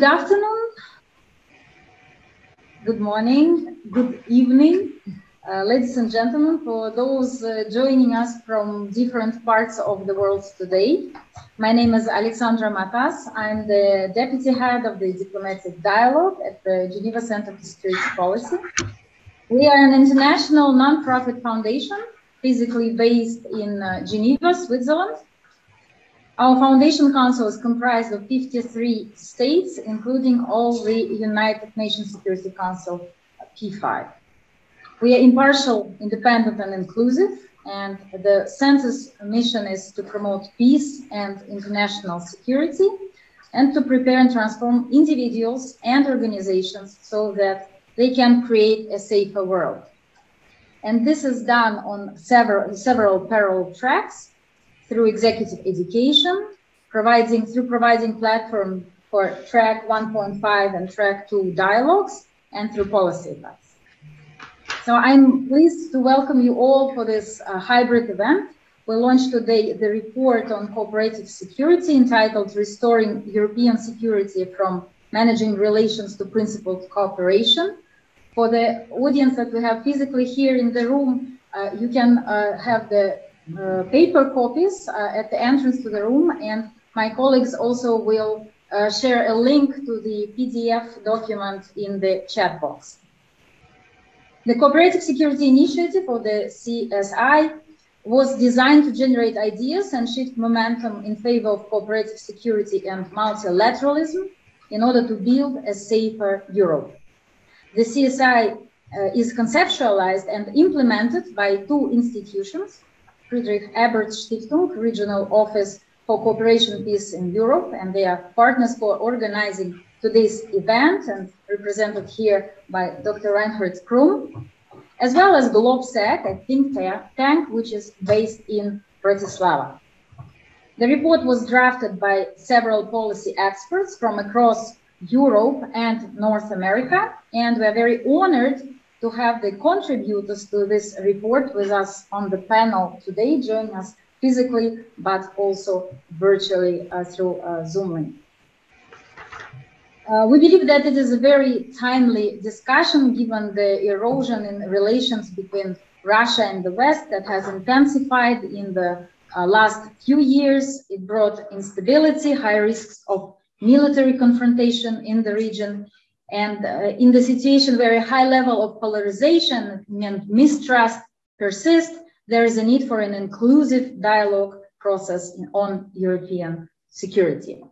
good afternoon, good morning, good evening, uh, ladies and gentlemen, for those uh, joining us from different parts of the world today. My name is Alexandra Matas. I'm the Deputy Head of the Diplomatic Dialogue at the Geneva Center for Security Policy. We are an international non-profit foundation physically based in uh, Geneva, Switzerland. Our foundation council is comprised of 53 states, including all the United Nations Security Council P5. We are impartial, independent, and inclusive, and the census mission is to promote peace and international security and to prepare and transform individuals and organizations so that they can create a safer world. And this is done on several, several parallel tracks through executive education, providing through providing platform for track 1.5 and track 2 dialogues, and through policy advice. So I'm pleased to welcome you all for this uh, hybrid event. We launched today the report on cooperative security entitled Restoring European Security from Managing Relations to Principled Cooperation. For the audience that we have physically here in the room, uh, you can uh, have the uh, paper copies uh, at the entrance to the room and my colleagues also will uh, share a link to the PDF document in the chat box. The Cooperative Security Initiative, or the CSI, was designed to generate ideas and shift momentum in favor of cooperative security and multilateralism in order to build a safer Europe. The CSI uh, is conceptualized and implemented by two institutions, Friedrich Ebert Stiftung, Regional Office for Cooperation Peace in Europe, and they are partners for organizing today's event and represented here by Dr. Reinhard Krumm, as well as GlobSec, a think tank which is based in Bratislava. The report was drafted by several policy experts from across Europe and North America, and we're very honored to have the contributors to this report with us on the panel today, joining us physically, but also virtually uh, through uh, Zoom link. Uh, we believe that it is a very timely discussion given the erosion in relations between Russia and the West that has intensified in the uh, last few years. It brought instability, high risks of military confrontation in the region. And uh, in the situation where a high level of polarization and mistrust persist, there is a need for an inclusive dialogue process on European security.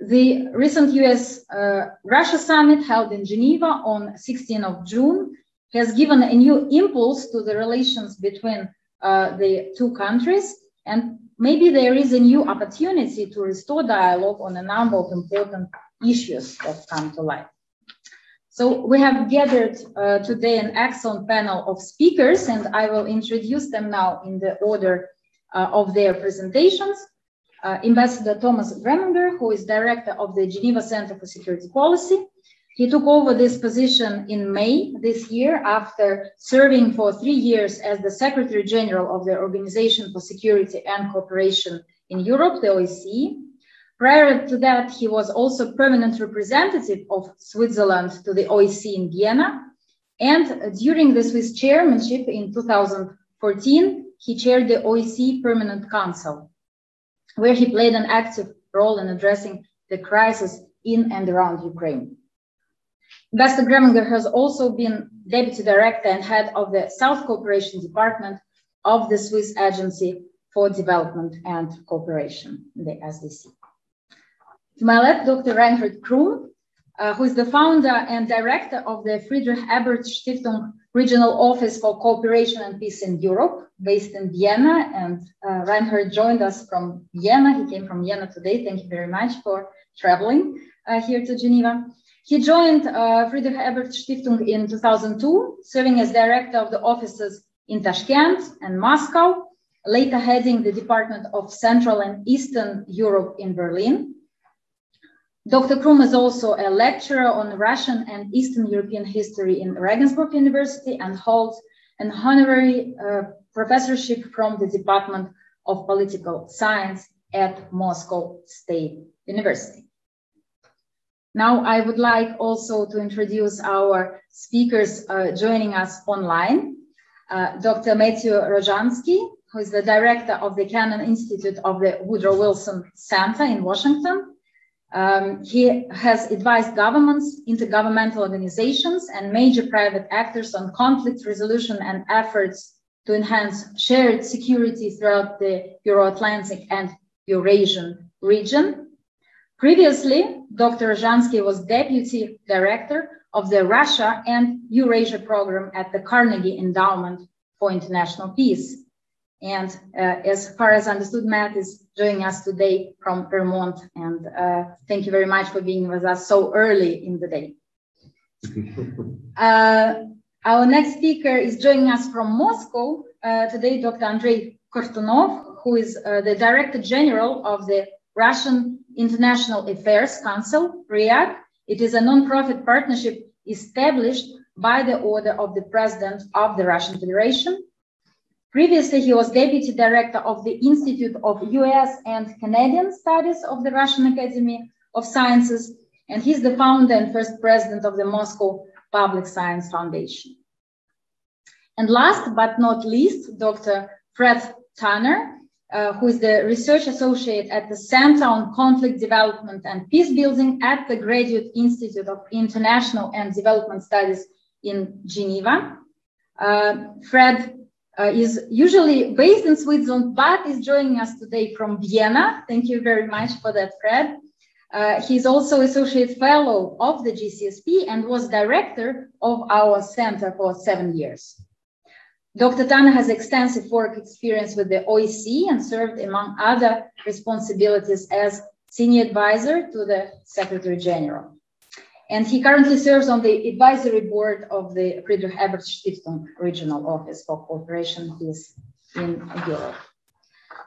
The recent US uh, Russia summit held in Geneva on 16th of June has given a new impulse to the relations between uh, the two countries. And maybe there is a new opportunity to restore dialogue on a number of important issues that come to light. So we have gathered uh, today an excellent panel of speakers, and I will introduce them now in the order uh, of their presentations uh, Ambassador Thomas Greminger, who is director of the Geneva Center for Security Policy. He took over this position in May this year after serving for three years as the Secretary General of the Organization for Security and Cooperation in Europe, the OSCE. Prior to that, he was also permanent representative of Switzerland to the OSCE in Vienna. And during the Swiss chairmanship in 2014, he chaired the OSCE Permanent Council where he played an active role in addressing the crisis in and around Ukraine. Ambassador Greminger has also been deputy director and head of the South Cooperation Department of the Swiss Agency for Development and Cooperation, the SDC. To my left, Dr. Reinhard Krumm, uh, who is the founder and director of the Friedrich Ebert Stiftung Regional Office for Cooperation and Peace in Europe, based in Vienna. And uh, Reinhard joined us from Vienna. He came from Vienna today. Thank you very much for traveling uh, here to Geneva. He joined uh, Friedrich Ebert Stiftung in 2002, serving as director of the offices in Tashkent and Moscow, later heading the Department of Central and Eastern Europe in Berlin. Dr. Krumm is also a lecturer on Russian and Eastern European history in Regensburg University and holds an honorary uh, professorship from the Department of Political Science at Moscow State University. Now I would like also to introduce our speakers uh, joining us online. Uh, Dr. Matthew Rojansky, who is the director of the Kennan Institute of the Woodrow Wilson Center in Washington. Um, he has advised governments, intergovernmental organizations, and major private actors on conflict resolution and efforts to enhance shared security throughout the Euro-Atlantic and Eurasian region. Previously, Dr. Rojansky was deputy director of the Russia and Eurasia program at the Carnegie Endowment for International Peace. And uh, as far as understood, Matt is joining us today from Vermont. And uh, thank you very much for being with us so early in the day. uh, our next speaker is joining us from Moscow uh, today, Dr. Andrei Kortunov, who is uh, the Director General of the Russian International Affairs Council, RIAC. It is a non-profit partnership established by the order of the President of the Russian Federation Previously, he was deputy director of the Institute of US and Canadian Studies of the Russian Academy of Sciences, and he's the founder and first president of the Moscow Public Science Foundation. And last but not least, Dr. Fred Tanner, uh, who is the research associate at the Center on Conflict Development and Peace Building at the Graduate Institute of International and Development Studies in Geneva. Uh, Fred uh, is usually based in Switzerland, but is joining us today from Vienna. Thank you very much for that, Fred. Uh, he's also associate fellow of the GCSP and was director of our center for seven years. Dr. Tanner has extensive work experience with the OSCE and served among other responsibilities as senior advisor to the Secretary General. And he currently serves on the advisory board of the Friedrich Ebert Stiftung Regional Office for Cooperation Peace in Europe.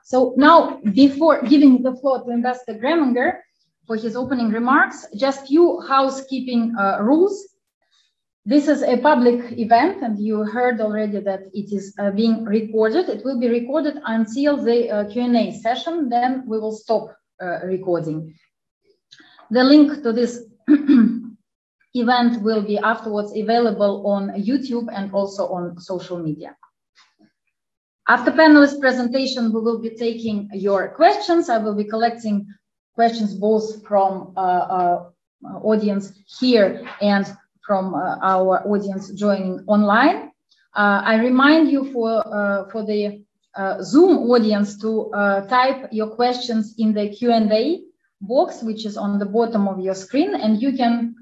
So now, before giving the floor to Ambassador Greminger for his opening remarks, just few housekeeping uh, rules. This is a public event, and you heard already that it is uh, being recorded. It will be recorded until the uh, Q&A session, then we will stop uh, recording. The link to this event will be afterwards available on YouTube and also on social media. After panelist presentation, we will be taking your questions. I will be collecting questions both from uh, uh, audience here and from uh, our audience joining online. Uh, I remind you for, uh, for the uh, Zoom audience to type your questions in the Q&A box, which is on the bottom of your screen, and you can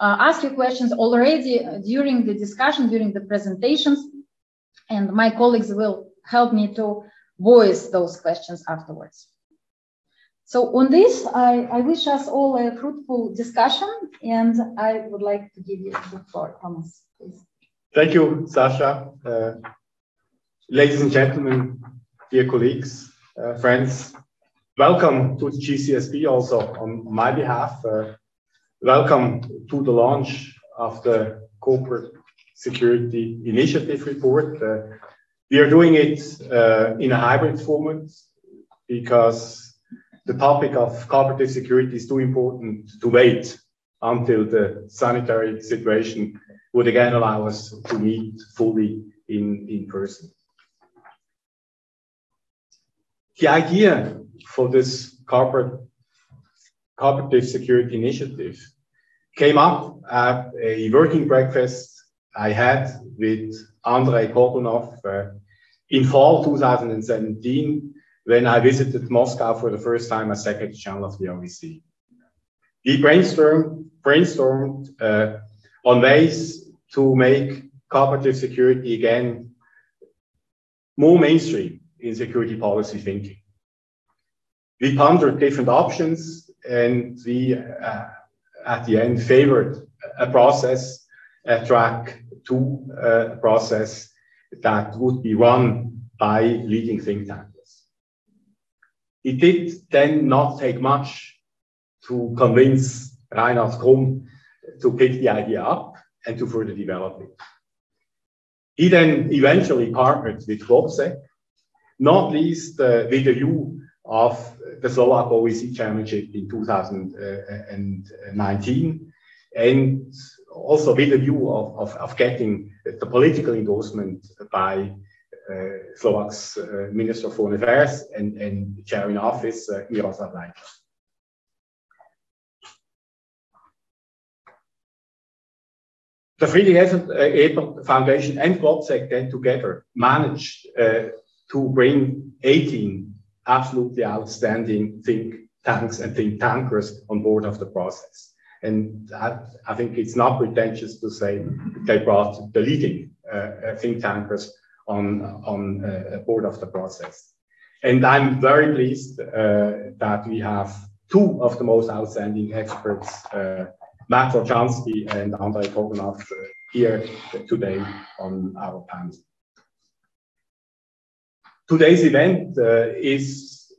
uh, ask your questions already during the discussion, during the presentations, and my colleagues will help me to voice those questions afterwards. So on this, I, I wish us all a fruitful discussion, and I would like to give you the floor, Thomas, please. Thank you, Sasha. Uh, ladies and gentlemen, dear colleagues, uh, friends, welcome to the GCSP also on my behalf. Uh, Welcome to the launch of the Corporate Security Initiative report. Uh, we are doing it uh, in a hybrid format because the topic of cooperative security is too important to wait until the sanitary situation would again allow us to meet fully in, in person. The idea for this corporate Cooperative Security Initiative came up at a working breakfast I had with Andrei Kortunov uh, in fall 2017 when I visited Moscow for the first time as Secretary General of the OSCE. We brainstormed, brainstormed uh, on ways to make cooperative security again more mainstream in security policy thinking. We pondered different options and we uh, at the end favored a process, a track two a process that would be run by leading think tanks. It did then not take much to convince Reinhard Krumm to pick the idea up and to further develop it. He then eventually partnered with GlobSec, not least uh, with a view of the Slovak OSCE Chairmanship in 2019, and also with a view of, of, of getting the political endorsement by uh, Slovak's uh, Minister of Foreign Affairs and, and chair in office, uh, Miroslav Lajčák. The Friedrich Ebert Foundation and GlobSec then together managed uh, to bring 18 absolutely outstanding think tanks and think tankers on board of the process. And I, I think it's not pretentious to say they brought the leading uh, think tankers on, on uh, board of the process. And I'm very pleased uh, that we have two of the most outstanding experts uh, Matt Rojansky and Andrei Kortunov uh, here today on our panel. Today's event uh, is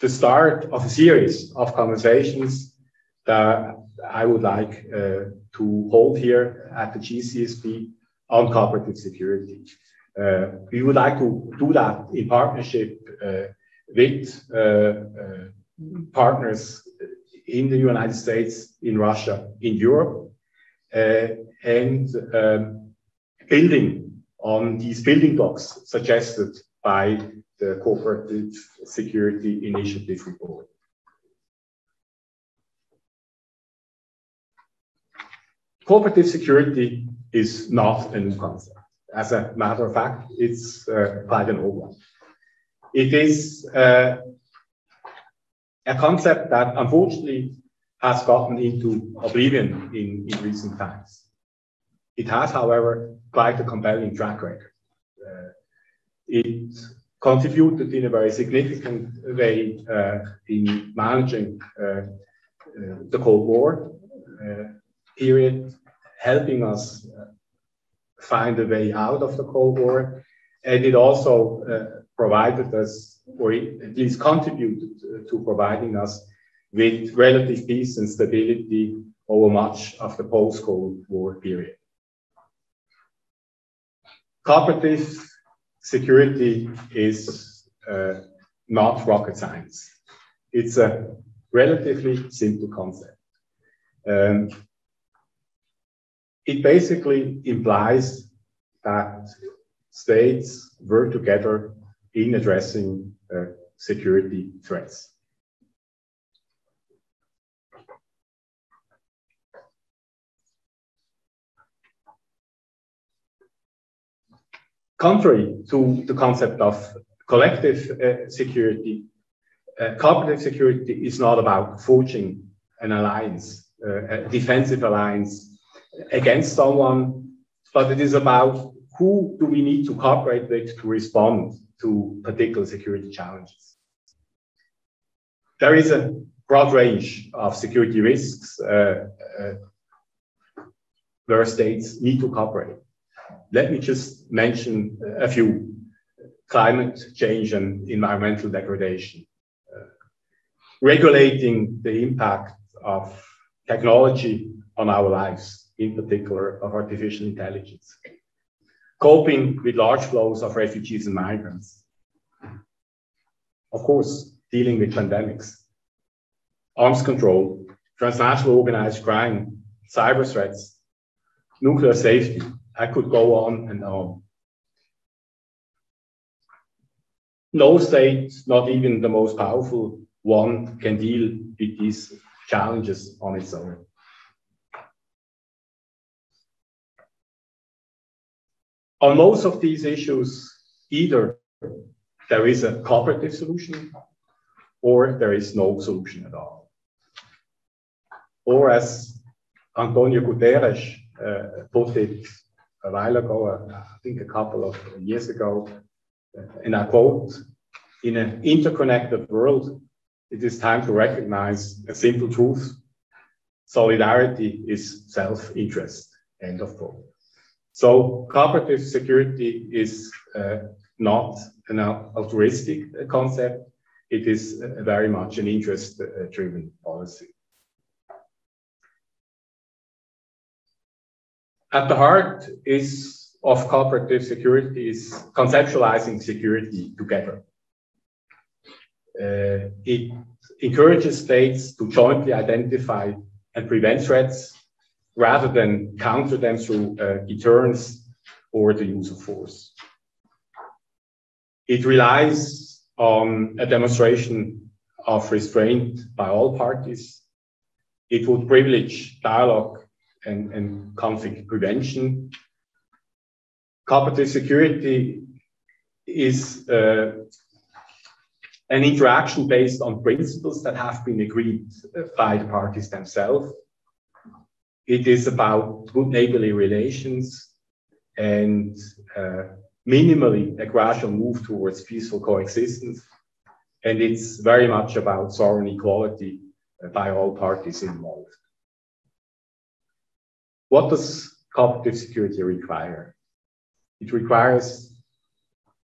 the start of a series of conversations that I would like uh, to hold here at the GCSP on cooperative security. Uh, we would like to do that in partnership uh, with uh, uh, partners in the United States, in Russia, in Europe, and um, building on these building blocks suggested by the Cooperative Security Initiative report. Cooperative security is not a new concept. As a matter of fact, it's uh, quite an old one. It is uh, a concept that unfortunately has gotten into oblivion in, in recent times. It has, however, quite a compelling track record. Uh, it contributed in a very significant way uh, in managing uh, uh the Cold War uh, period, helping us uh, find a way out of the Cold War. And it also provided us or at least contributed to providing us with relative peace and stability over much of the post-Cold War period. Cooperative security is uh, not rocket science. It's a relatively simple concept. Um, it basically implies that states work together in addressing uh, security threats. Contrary to the concept of collective uh, security, uh, cooperative security is not about forging an alliance, uh, a defensive alliance against someone, but it is about who do we need to cooperate with to respond to particular security challenges. There is a broad range of security risks uh, uh, where states need to cooperate. Let me just mention a few. Climate change and environmental degradation. Uh, regulating the impact of technology on our lives, in particular of artificial intelligence coping with large flows of refugees and migrants. Of course, dealing with pandemics, arms control, transnational organized crime, cyber threats, nuclear safety. I could go on and on. No state, not even the most powerful one, can deal with these challenges on its own. On most of these issues, either there is a cooperative solution or there is no solution at all. Or as Antonio Guterres uh, put it a while ago, uh, I think a couple of years ago, uh, and I quote, in an interconnected world, it is time to recognize a simple truth. Solidarity is self-interest. End of quote. So cooperative security is uh, not an altruistic concept. It is uh, very much an interest-driven policy. At the heart is of cooperative security is conceptualizing security together. Uh, it encourages states to jointly identify and prevent threats rather than counter them through uh, deterrence or the use of force. It relies on a demonstration of restraint by all parties. It would privilege dialogue and, and conflict prevention. Cooperative security is uh, an interaction based on principles that have been agreed by the parties themselves. It is about good neighborly relations and uh, minimally a gradual move towards peaceful coexistence. And it's very much about sovereign equality by all parties involved. What does cooperative security require? It requires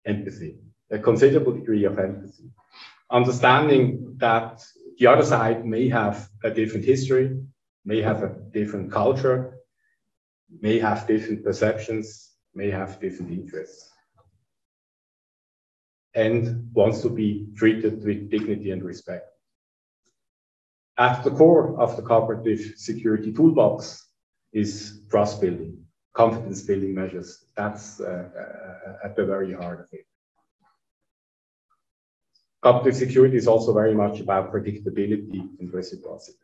empathy, a considerable degree of empathy. Understanding that the other side may have a different history, may have a different culture, may have different perceptions, may have different interests, and wants to be treated with dignity and respect. At the core of the cooperative security toolbox is trust building, confidence building measures. That's uh, uh, at the very heart of it. Cooperative security is also very much about predictability and reciprocity.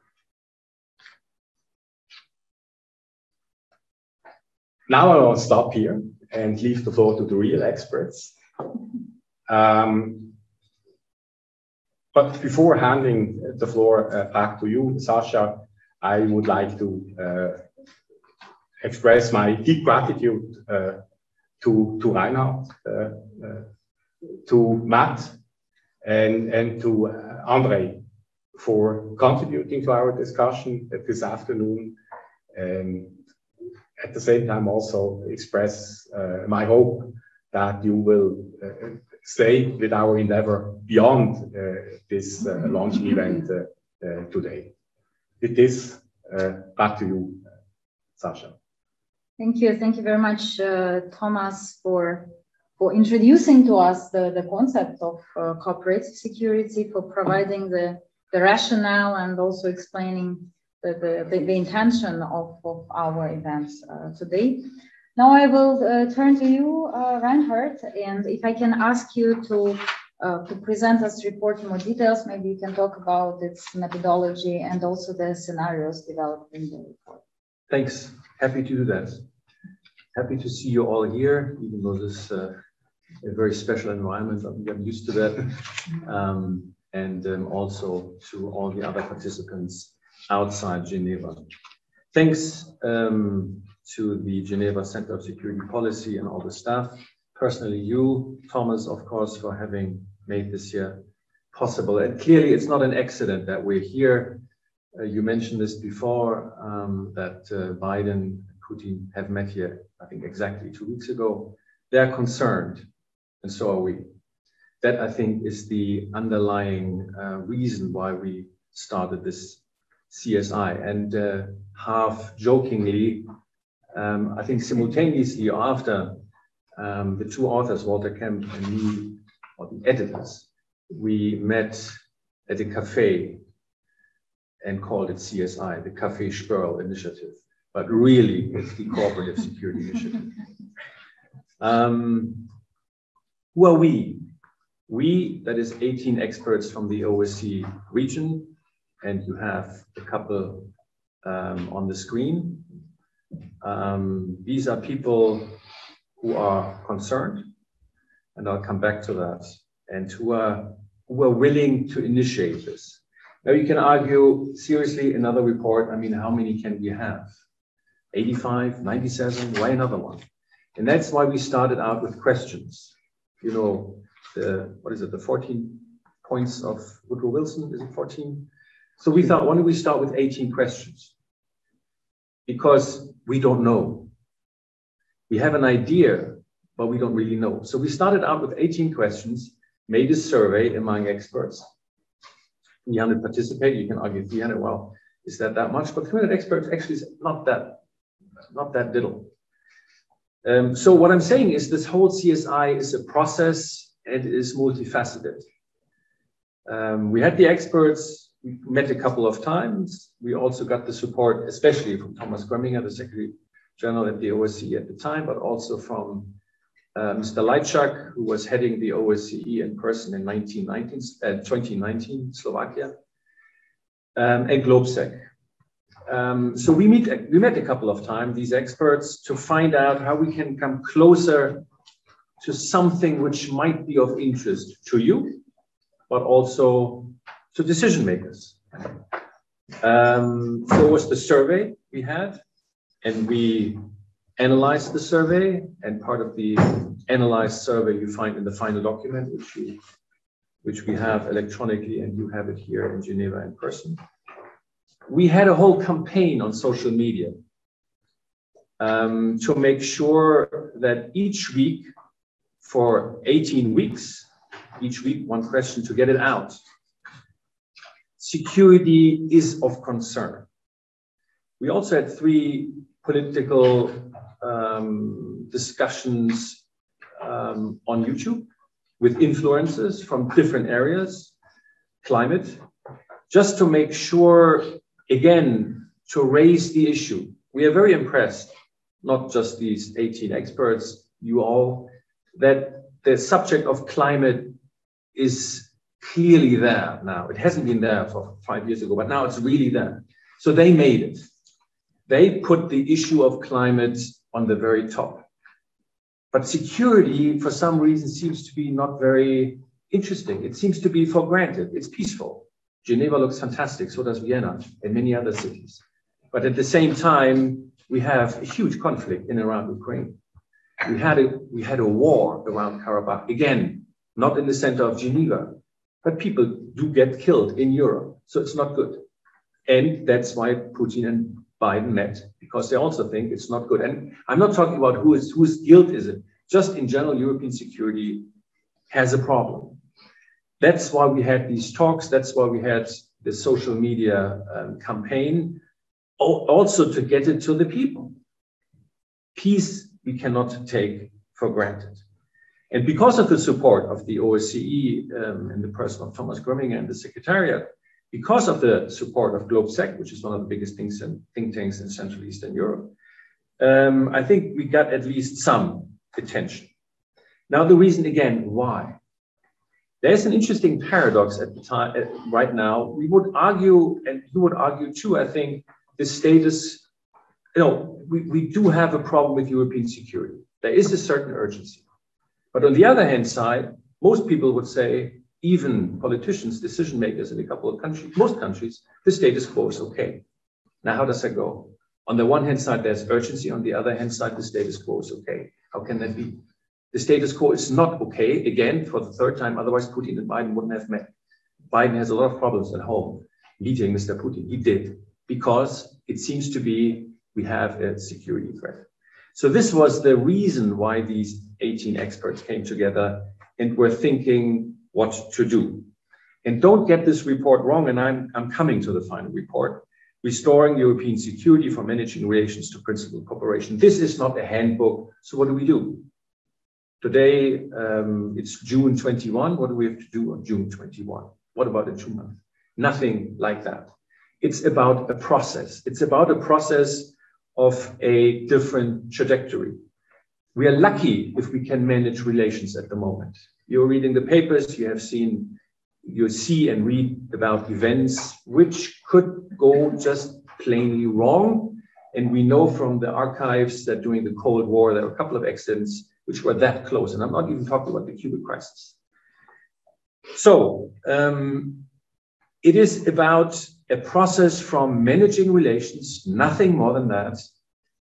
Now I will stop here and leave the floor to the real experts. Um, but before handing the floor uh, back to you, Sasha, I would like to uh, express my deep gratitude uh, to, to Reinhard, uh, uh, to Matt, and, and to uh, Andre for contributing to our discussion this afternoon. And at the same time, also express uh, my hope that you will uh, stay with our endeavor beyond this launching event today. With this, back to you, Sasha. Thank you. Thank you very much, Thomas, for for introducing to us the, the concept of uh, cooperative security, for providing the, the rationale and also explaining the, the, the, intention of, of our events uh, today. Now I will uh, turn to you, uh, Reinhard, and if I can ask you to uh, to present us report in more details, maybe you can talk about its methodology and also the scenarios developed in the report. Thanks. Happy to do that. Happy to see you all here, even though this is uh, a very special environment. I'm used to that. Um, and um, also to all the other participants outside Geneva. Thanks um, to the Geneva Center of Security Policy and all the staff. Personally, you, Thomas, of course, for having made this year possible. And clearly, it's not an accident that we're here. Uh, you mentioned this before um, that uh, Biden and Putin have met here, I think, exactly two weeks ago. They're concerned, and so are we. That, I think, is the underlying uh, reason why we started this CSI. And half jokingly, um, I think simultaneously after um, the two authors, Walter Kemp and me, or the editors, we met at a cafe and called it CSI, the Cafe Sperl Initiative. But really, it's the Cooperative Security Initiative. Um, who are we? We, that is 18 experts from the OSCE region, and you have a couple um, on the screen. Um, these are people who are concerned, and I'll come back to that, and who are, who are willing to initiate this. Now you can argue seriously another report. I mean, how many can we have? 85, 97, why another one? And that's why we started out with questions. You know, the, what is it, the 14 points of Woodrow Wilson, is it 14? So we thought, why don't we start with 18 questions? Because we don't know. We have an idea, but we don't really know. So we started out with 18 questions, made a survey among experts. 300 participate, You can argue 300. Well, is that that much? But 300 experts actually is not that, not that little. Um, so what I'm saying is this whole CSI is a process and it is multifaceted. Um, we had the experts, we met a couple of times. We also got the support, especially from Thomas Greminger, the Secretary General at the OSCE at the time, but also from uh, Mr. Lajčák, who was heading the OSCE in person in 1919, uh, 2019, Slovakia, um, and GlobSec. Um, so we meet we met a couple of times these experts to find out how we can come closer to something which might be of interest to you, but also to decision makers. Um, so was the survey we had, and we analyzed the survey, and part of the analyzed survey you find in the final document, which we, which we have electronically, and you have it here in Geneva in person we had a whole campaign on social media um, to make sure that each week for 18 weeks, each week one question to get it out. Security is of concern. We also had three political um, discussions um, on YouTube with influencers from different areas, climate, just to make sure again, to raise the issue. We are very impressed, not just these 18 experts, you all, that the subject of climate is clearly there now. It hasn't been there for five years ago, but now it's really there. So they made it. They put the issue of climate on the very top. But security, for some reason, seems to be not very interesting. It seems to be for granted. It's peaceful. Geneva looks fantastic, so does Vienna and many other cities. But at the same time, we have a huge conflict in around Ukraine. We had a, we had a war around Karabakh, again, not in the center of Geneva, but people do get killed in Europe. So it's not good. And that's why Putin and Biden met, because they also think it's not good. And I'm not talking about who is, whose guilt is it. Just in general, European security has a problem that's why we had these talks. That's why we had the social media um, campaign, also to get it to the people. Peace we cannot take for granted. And because of the support of the OSCE um, in the person of Thomas Greminger and the Secretariat, because of the support of GlobSec, which is one of the biggest things in, think tanks in Central Eastern Europe, um, I think we got at least some attention. Now, the reason again why there's an interesting paradox at the time right now. We would argue, and you would argue too, I think, the status, you know, we, we do have a problem with European security. There is a certain urgency. But on the other hand side, most people would say, even politicians, decision makers in a couple of countries, most countries, the status quo is okay. Now, how does that go? On the one hand side, there's urgency. On the other hand side, the status quo is okay. How can that be? The status quo is not okay, again, for the third time, otherwise Putin and Biden wouldn't have met. Biden has a lot of problems at home meeting Mr. Putin. He did, because it seems to be we have a security threat. So this was the reason why these 18 experts came together and were thinking what to do. And don't get this report wrong, and I'm, I'm coming to the final report. Restoring European security for managing relations to principal cooperation. This is not a handbook. So what do we do? Today, um, it's June 21. What do we have to do on June 21? What about in two months? Nothing like that. It's about a process. It's about a process of a different trajectory. We are lucky if we can manage relations at the moment. You're reading the papers, you have seen, you see and read about events which could go just plainly wrong. And we know from the archives that during the Cold War, there were a couple of accidents which were that close. And I'm not even talking about the Cuban crisis. So um, it is about a process from managing relations, nothing more than that.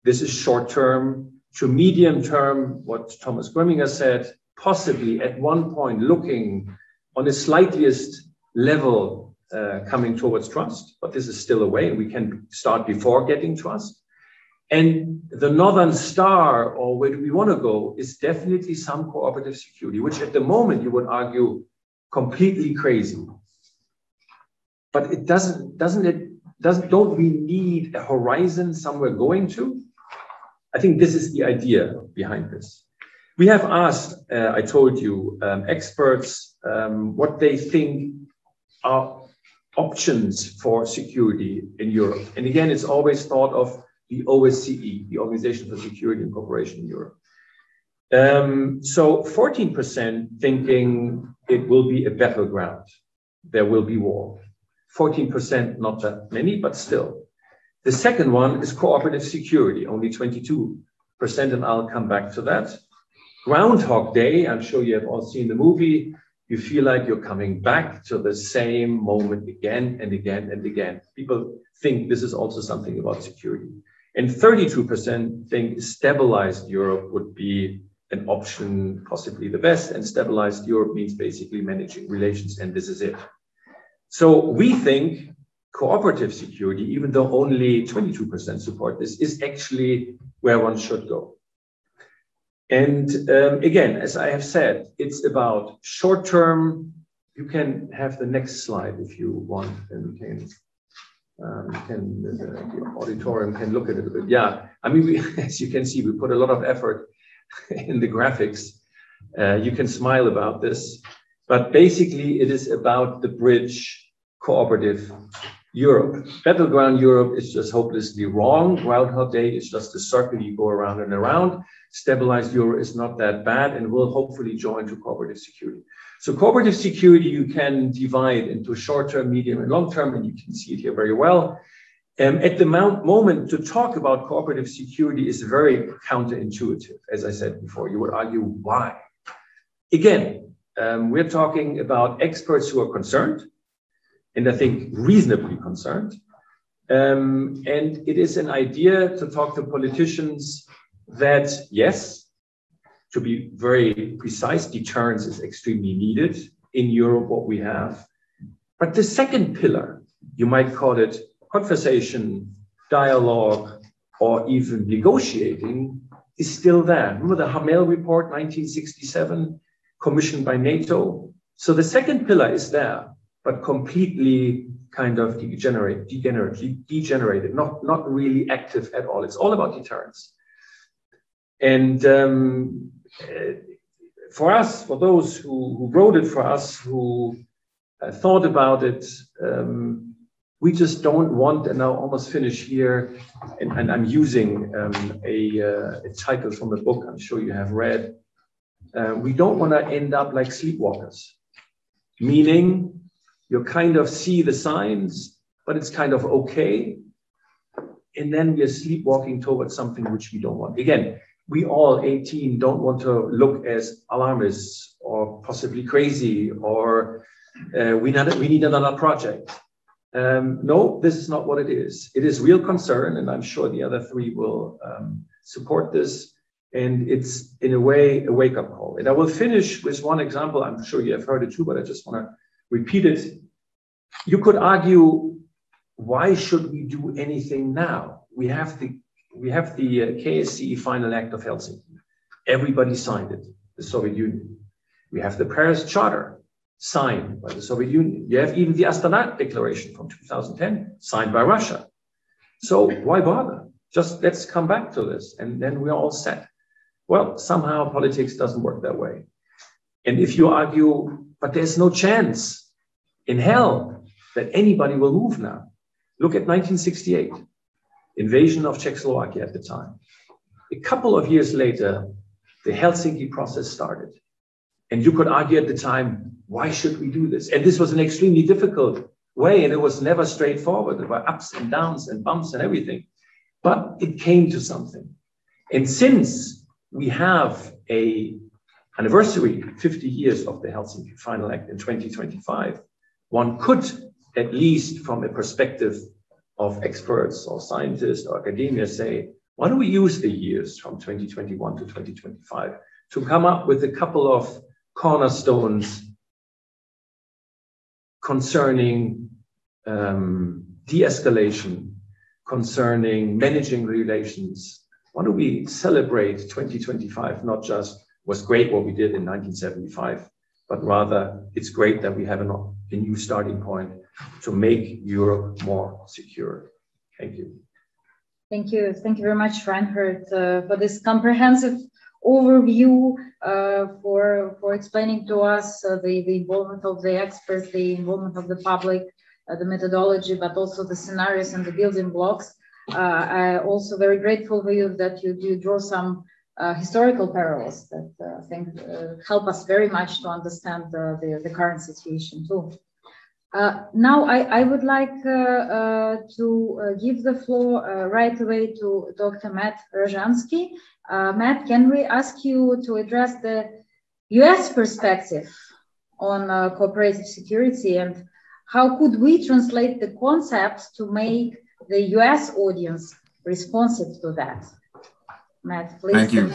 This is short term to medium term, what Thomas Greminger said, possibly at one point looking on the slightest level uh, coming towards trust, but this is still a way. We can start before getting trust. And the Northern Star, or where do we want to go, is definitely some cooperative security, which at the moment you would argue completely crazy. But it doesn't, doesn't it, doesn't, don't we need a horizon somewhere going to? I think this is the idea behind this. We have asked, uh, I told you, um, experts um, what they think are options for security in Europe. And again, it's always thought of the OSCE, the Organization for Security and Cooperation in Europe. Um, so 14% thinking it will be a battleground. There will be war. 14%, not that many, but still. The second one is cooperative security, only 22%, and I'll come back to that. Groundhog Day, I'm sure you have all seen the movie. You feel like you're coming back to the same moment again and again and again. People think this is also something about security. And 32% think stabilized Europe would be an option, possibly the best. And stabilized Europe means basically managing relations, and this is it. So we think cooperative security, even though only 22% support this, is actually where one should go. And um, again, as I have said, it's about short term. You can have the next slide if you want, and can um, can the, the, auditorium can look at it a bit. Yeah, I mean, we, as you can see, we put a lot of effort in the graphics. Uh, you can smile about this, but basically, it is about the bridge cooperative Europe. Battleground Europe is just hopelessly wrong. Groundhog Day is just a circle you go around and around. Stabilized Euro is not that bad and will hopefully join to cooperative security. So cooperative security you can divide into short-term, medium, and long-term, and you can see it here very well. Um, at the moment, to talk about cooperative security is very counterintuitive, as I said before. You would argue why. Again, um, we're talking about experts who are concerned, and I think reasonably concerned. Um, and it is an idea to talk to politicians that, yes, to be very precise, deterrence is extremely needed in Europe, what we have. But the second pillar, you might call it conversation, dialogue, or even negotiating, is still there. Remember the Harmel report, 1967, commissioned by NATO? So the second pillar is there, but completely kind of degenerate, degenerate, degenerated, not, not really active at all. It's all about deterrence. And um, for us, for those who, who, wrote it for us, who uh, thought about it, um, we just don't want, and I'll almost finish here, and, and I'm using um, a, uh, a, title from a book I'm sure you have read. Uh, we don't want to end up like sleepwalkers, meaning you kind of see the signs, but it's kind of okay. And then we're sleepwalking towards something which we don't want. Again, we all 18 don't want to look as alarmists or possibly crazy or uh, we, need, we need another project. Um, no, this is not what it is. It is real concern, and I'm sure the other three will um, support this. And it's in a way a wake up call. And I will finish with one example. I'm sure you have heard it too, but I just want to repeat it. You could argue, why should we do anything now? We have the we have the uh, KSCE Final Act of Helsinki. Everybody signed it, the Soviet Union. We have the Paris Charter signed by the Soviet Union. You have even the Astana Declaration from 2010 signed by Russia. So why bother? Just let's come back to this and then we're all set. Well, somehow politics doesn't work that way. And if you argue, but there's no chance in hell that anybody will move now. Look at 1968 invasion of Czechoslovakia at the time. A couple of years later, the Helsinki process started. And you could argue at the time, why should we do this? And this was an extremely difficult way, and it was never straightforward. There were ups and downs and bumps and everything. But it came to something. And since we have a anniversary, 50 years of the Helsinki Final Act in 2025, one could, at least from a perspective of experts or scientists or academia say, why don't we use the years from 2021 to 2025 to come up with a couple of cornerstones concerning um, de-escalation, concerning managing relations. Why don't we celebrate 2025, not just was great what we did in 1975, but rather it's great that we have a new starting point to make Europe more secure. Thank you. Thank you. Thank you very much, Reinhard, uh, for this comprehensive overview uh, for for explaining to us uh, the the involvement of the experts, the involvement of the public, uh, the methodology, but also the scenarios and the building blocks. Uh, I also very grateful for you that you you draw some uh, historical parallels that uh, I think help us very much to understand the, the, current situation too. Uh, now I, I, would like uh, uh, to give the floor right away to Dr. Matt Rojansky. Matt, can we ask you to address the US perspective on cooperative security and how could we translate the concepts to make the US audience responsive to that? Matt, please. Thank you.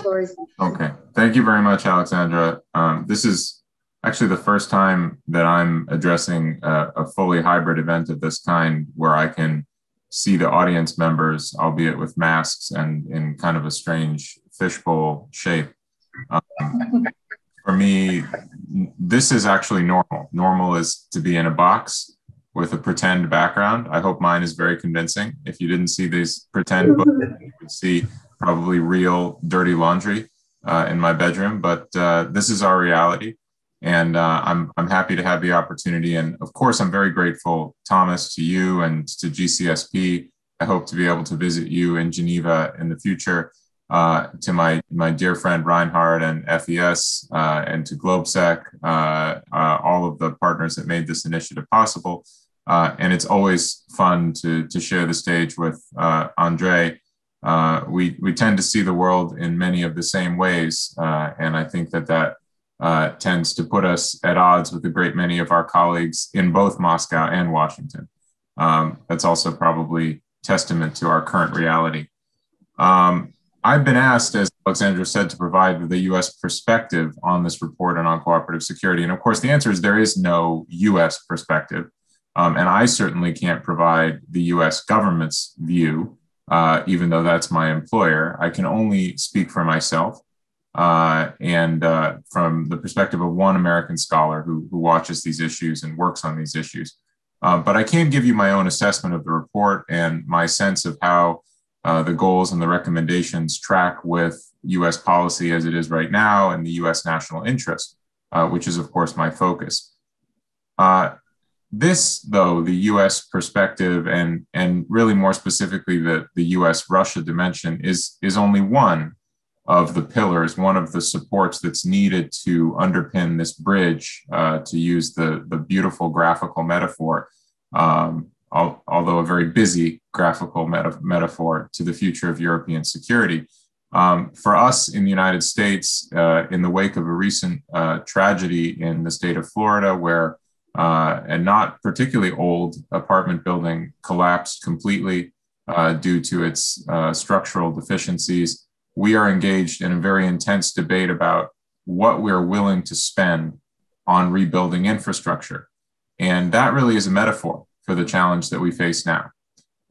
Okay. Thank you very much, Alexandra. Um, this is actually the first time that I'm addressing a, a, fully hybrid event of this kind where I can see the audience members, albeit with masks and in kind of a strange fishbowl shape. Um, for me, this is actually normal. Normal is to be in a box with a pretend background. I hope mine is very convincing. If you didn't see these pretend books, you would see probably real dirty laundry uh, in my bedroom. But uh, this is our reality and uh, I'm I'm happy to have the opportunity. And of course, I'm very grateful, Thomas, to you and to GCSP. I hope to be able to visit you in Geneva in the future. Uh, to my my dear friend Reinhard and FES uh, and to GlobSec, uh, all of the partners that made this initiative possible. And it's always fun to to share the stage with Andre. We we tend to see the world in many of the same ways, and I think that that uh, tends to put us at odds with a great many of our colleagues in both Moscow and Washington. Um, that's also probably testament to our current reality. Um, I've been asked, as Alexandra said, to provide the US perspective on this report and on cooperative security. And of course, the answer is there is no US perspective. Um, and I certainly can't provide the US government's view, uh, even though that's my employer. I can only speak for myself uh, and uh, from the perspective of one American scholar who, who watches these issues and works on these issues. Uh, but I can give you my own assessment of the report and my sense of how uh, the goals and the recommendations track with US policy as it is right now and the US national interest, uh, which is, of course, my focus. Uh, this, though, the US perspective and, and really more specifically the, the US Russia dimension is, is only one of the pillars, one of the supports that's needed to underpin this bridge, uh, to use the, the beautiful graphical metaphor, um, al- although a very busy graphical meta- metaphor to the future of European security. Um, for us in the United States, uh, in the wake of a recent uh, tragedy in the state of Florida, where uh, a not particularly old apartment building collapsed completely uh, due to its uh, structural deficiencies, we are engaged in a very intense debate about what we're willing to spend on rebuilding infrastructure. And that really is a metaphor for the challenge that we face now.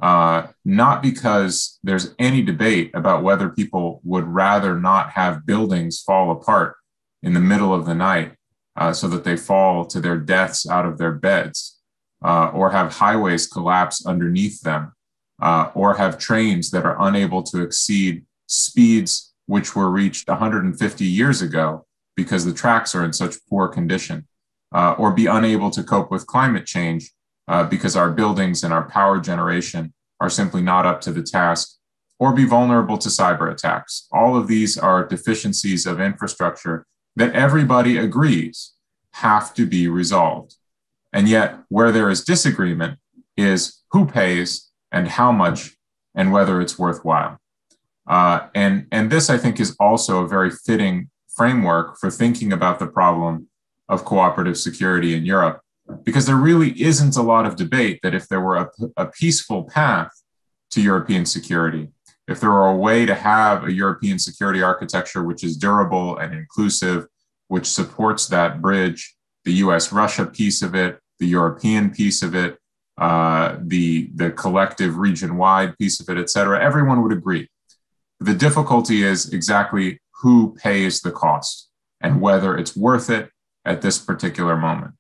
Uh, not because there's any debate about whether people would rather not have buildings fall apart in the middle of the night uh, so that they fall to their deaths out of their beds, uh, or have highways collapse underneath them, uh, or have trains that are unable to exceed speeds which were reached 150 years ago because the tracks are in such poor condition, uh, or be unable to cope with climate change uh, because our buildings and our power generation are simply not up to the task, or be vulnerable to cyber attacks. All of these are deficiencies of infrastructure that everybody agrees have to be resolved. And yet, where there is disagreement is who pays and how much and whether it's worthwhile. Uh, and, and this, I think, is also a very fitting framework for thinking about the problem of cooperative security in Europe, because there really isn't a lot of debate that if there were a, a peaceful path to European security, if there were a way to have a European security architecture which is durable and inclusive, which supports that bridge, the US Russia piece of it, the European piece of it, uh, the, the collective region wide piece of it, et cetera, everyone would agree. The difficulty is exactly who pays the cost and whether it's worth it at this particular moment.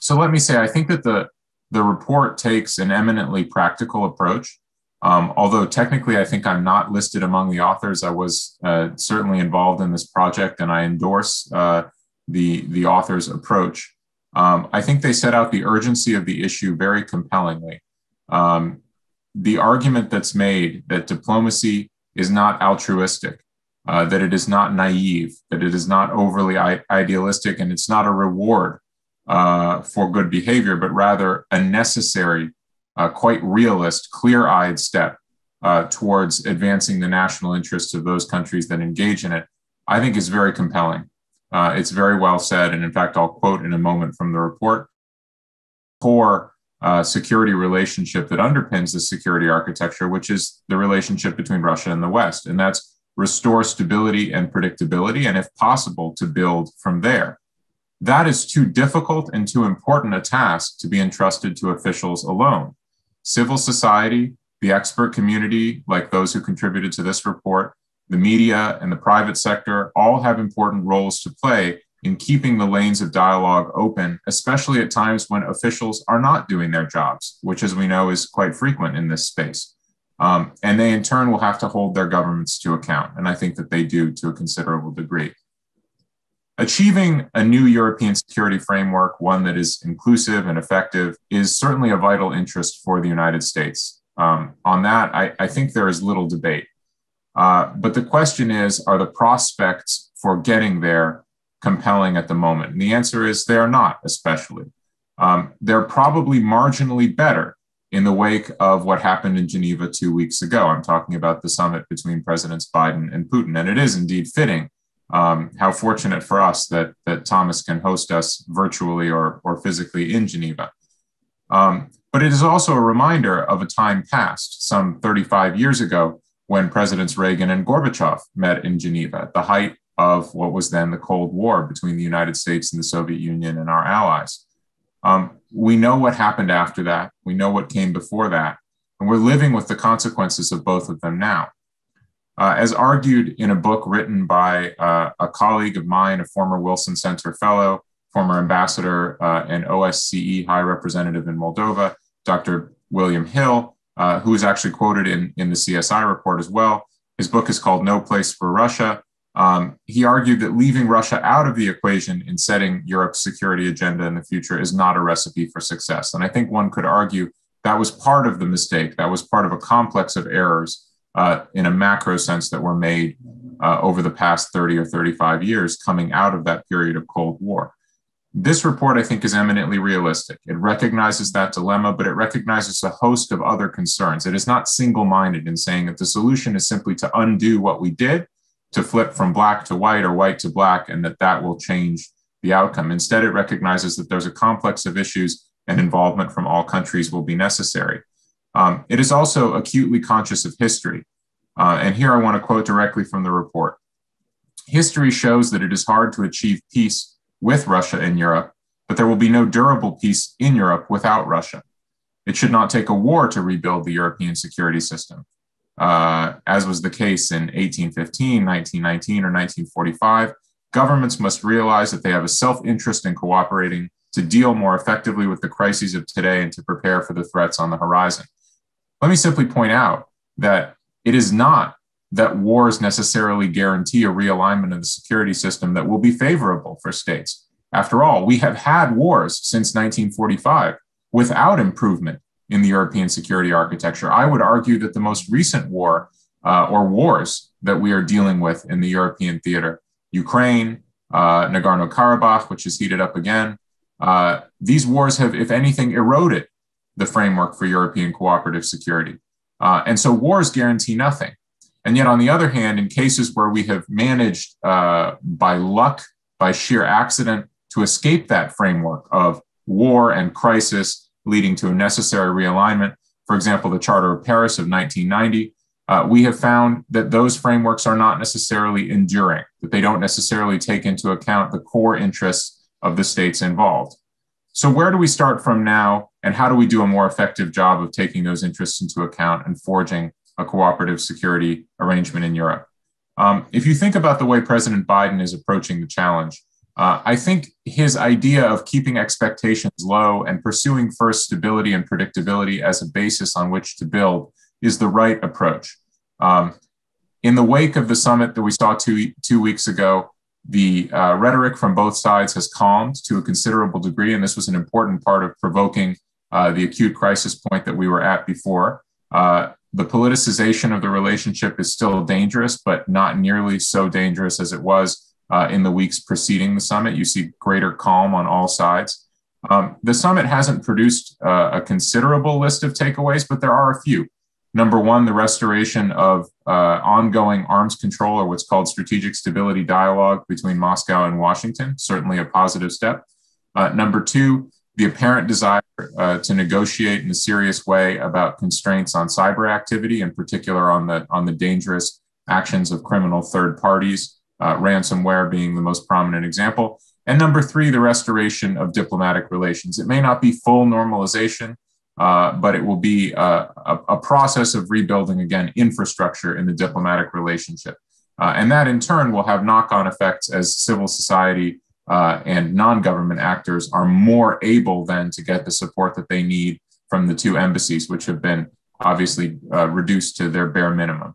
So let me say, I think that the, the report takes an eminently practical approach. Um, although technically, I think I'm not listed among the authors. I was uh, certainly involved in this project, and I endorse uh, the the author's approach. Um, I think they set out the urgency of the issue very compellingly. Um, the argument that's made that diplomacy is not altruistic, uh, that it is not naive, that it is not overly idealistic, and it's not a reward uh, for good behavior, but rather a necessary, uh, quite realist, clear eyed step uh, towards advancing the national interests of those countries that engage in it, I think is very compelling. Uh, it's very well said. And in fact, I'll quote in a moment from the report. Core uh, security relationship that underpins the security architecture, which is the relationship between Russia and the West. And that's restore stability and predictability, and if possible, to build from there. That is too difficult and too important a task to be entrusted to officials alone. Civil society, the expert community, like those who contributed to this report, the media, and the private sector all have important roles to play in keeping the lanes of dialogue open, especially at times when officials are not doing their jobs, which, as we know, is quite frequent in this space. Um, and they, in turn, will have to hold their governments to account. And I think that they do to a considerable degree. Achieving a new European security framework, one that is inclusive and effective, is certainly a vital interest for the United States. Um, on that, I, I, think there is little debate. Uh, but the question is are the prospects for getting there compelling at the moment? And the answer is they are not, especially. Um, they're probably marginally better in the wake of what happened in Geneva two weeks ago. I'm talking about the summit between Presidents Biden and Putin. And it is indeed fitting. Um, how fortunate for us that, that Thomas can host us virtually or, or physically in Geneva. Um, but it is also a reminder of a time past, some 35 years ago, when Presidents Reagan and Gorbachev met in Geneva at the height of what was then the Cold War between the United States and the Soviet Union and our allies. Um, we know what happened after that. We know what came before that. And we're living with the consequences of both of them now. Uh, as argued in a book written by uh, a colleague of mine, a former Wilson Center fellow, former ambassador uh, and OSCE high representative in Moldova, Dr. William Hill, uh, who is actually quoted in, in the CSI report as well. His book is called No Place for Russia um, he argued that leaving Russia out of the equation in setting Europe's security agenda in the future is not a recipe for success. And I think one could argue that was part of the mistake. That was part of a complex of errors uh, in a macro sense that were made uh, over the past 30 or 35 years coming out of that period of Cold War. This report, I think, is eminently realistic. It recognizes that dilemma, but it recognizes a host of other concerns. It is not single minded in saying that the solution is simply to undo what we did to flip from black to white or white to black and that that will change the outcome. Instead, it recognizes that there's a complex of issues and involvement from all countries will be necessary. Um, it is also acutely conscious of history. Uh, and here I want to quote directly from the report. History shows that it is hard to achieve peace with Russia in Europe, but there will be no durable peace in Europe without Russia. It should not take a war to rebuild the European security system uh, as was the case in 1815, 1919, or 1945, governments must realize that they have a self interest in cooperating to deal more effectively with the crises of today and to prepare for the threats on the horizon. Let me simply point out that it is not that wars necessarily guarantee a realignment of the security system that will be favorable for states. After all, we have had wars since 1945 without improvement in the European security architecture. I would argue that the most recent war uh, or wars that we are dealing with in the European theater, Ukraine, uh, Nagorno Karabakh, which is heated up again, uh, these wars have, if anything, eroded the framework for European cooperative security. Uh, and so wars guarantee nothing. And yet, on the other hand, in cases where we have managed uh, by luck, by sheer accident, to escape that framework of war and crisis leading to a necessary realignment. For example, the Charter of Paris of 1990, uh, we have found that those frameworks are not necessarily enduring, that they don't necessarily take into account the core interests of the states involved. So, where do we start from now, and how do we do a more effective job of taking those interests into account and forging a cooperative security arrangement in Europe? Um, if you think about the way President Biden is approaching the challenge, uh, I think his idea of keeping expectations low and pursuing first stability and predictability as a basis on which to build is the right approach. Um, in the wake of the summit that we saw two, two weeks ago, the uh, rhetoric from both sides has calmed to a considerable degree, and this was an important part of provoking uh, the acute crisis point that we were at before. Uh, the politicization of the relationship is still dangerous, but not nearly so dangerous as it was uh, in the weeks preceding the summit. You see greater calm on all sides. Um, the summit hasn't produced uh, a considerable list of takeaways, but there are a few. Number one, the restoration of uh, ongoing arms control, or what's called strategic stability dialogue between Moscow and Washington, certainly a positive step. Uh, number two, the apparent desire uh, to negotiate in a serious way about constraints on cyber activity, in particular on the on the dangerous actions of criminal third parties, uh, ransomware being the most prominent example. And number three, the restoration of diplomatic relations. It may not be full normalization, uh, but it will be a, a, a, process of rebuilding again infrastructure in the diplomatic relationship. Uh, and that in turn will have knock on effects as civil society uh, and non government actors are more able then to get the support that they need from the two embassies, which have been obviously uh, reduced to their bare minimum.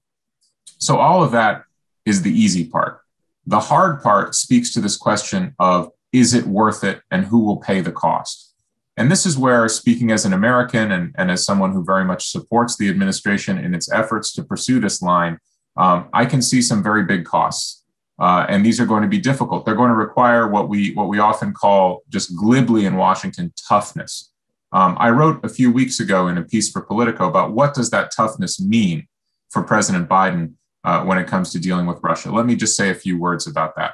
So, all of that is the easy part. The hard part speaks to this question of is it worth it and who will pay the cost? And this is where, speaking as an American and, and as someone who very much supports the administration in its efforts to pursue this line, um, I can see some very big costs. Uh, and these are going to be difficult. They're going to require what we, what we often call just glibly in Washington toughness. Um, I wrote a few weeks ago in a piece for Politico about what does that toughness mean for President Biden uh, when it comes to dealing with Russia. Let me just say a few words about that.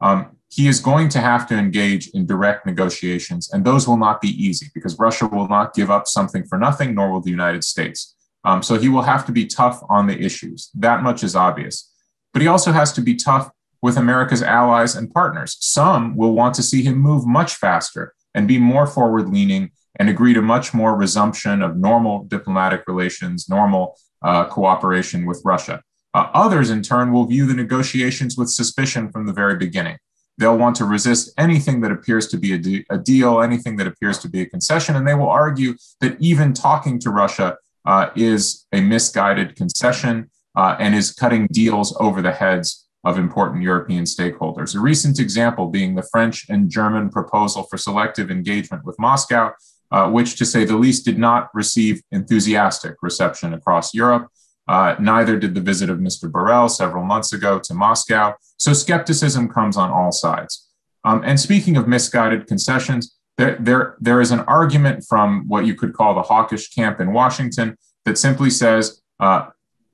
Um, he is going to have to engage in direct negotiations, and those will not be easy because Russia will not give up something for nothing, nor will the United States. Um, so he will have to be tough on the issues. That much is obvious. But he also has to be tough with America's allies and partners. Some will want to see him move much faster and be more forward leaning and agree to much more resumption of normal diplomatic relations, normal uh, cooperation with Russia. Uh, others, in turn, will view the negotiations with suspicion from the very beginning. They'll want to resist anything that appears to be a, de- a, deal, anything that appears to be a concession, and they will argue that even talking to Russia uh, is a misguided concession uh, and is cutting deals over the heads of important European stakeholders. A recent example being the French and German proposal for selective engagement with Moscow, uh, which, to say the least, did not receive enthusiastic reception across Europe. Uh, neither did the visit of Mr. Borrell several months ago to Moscow. So skepticism comes on all sides. Um, and speaking of misguided concessions, there, there, there is an argument from what you could call the hawkish camp in Washington that simply says uh,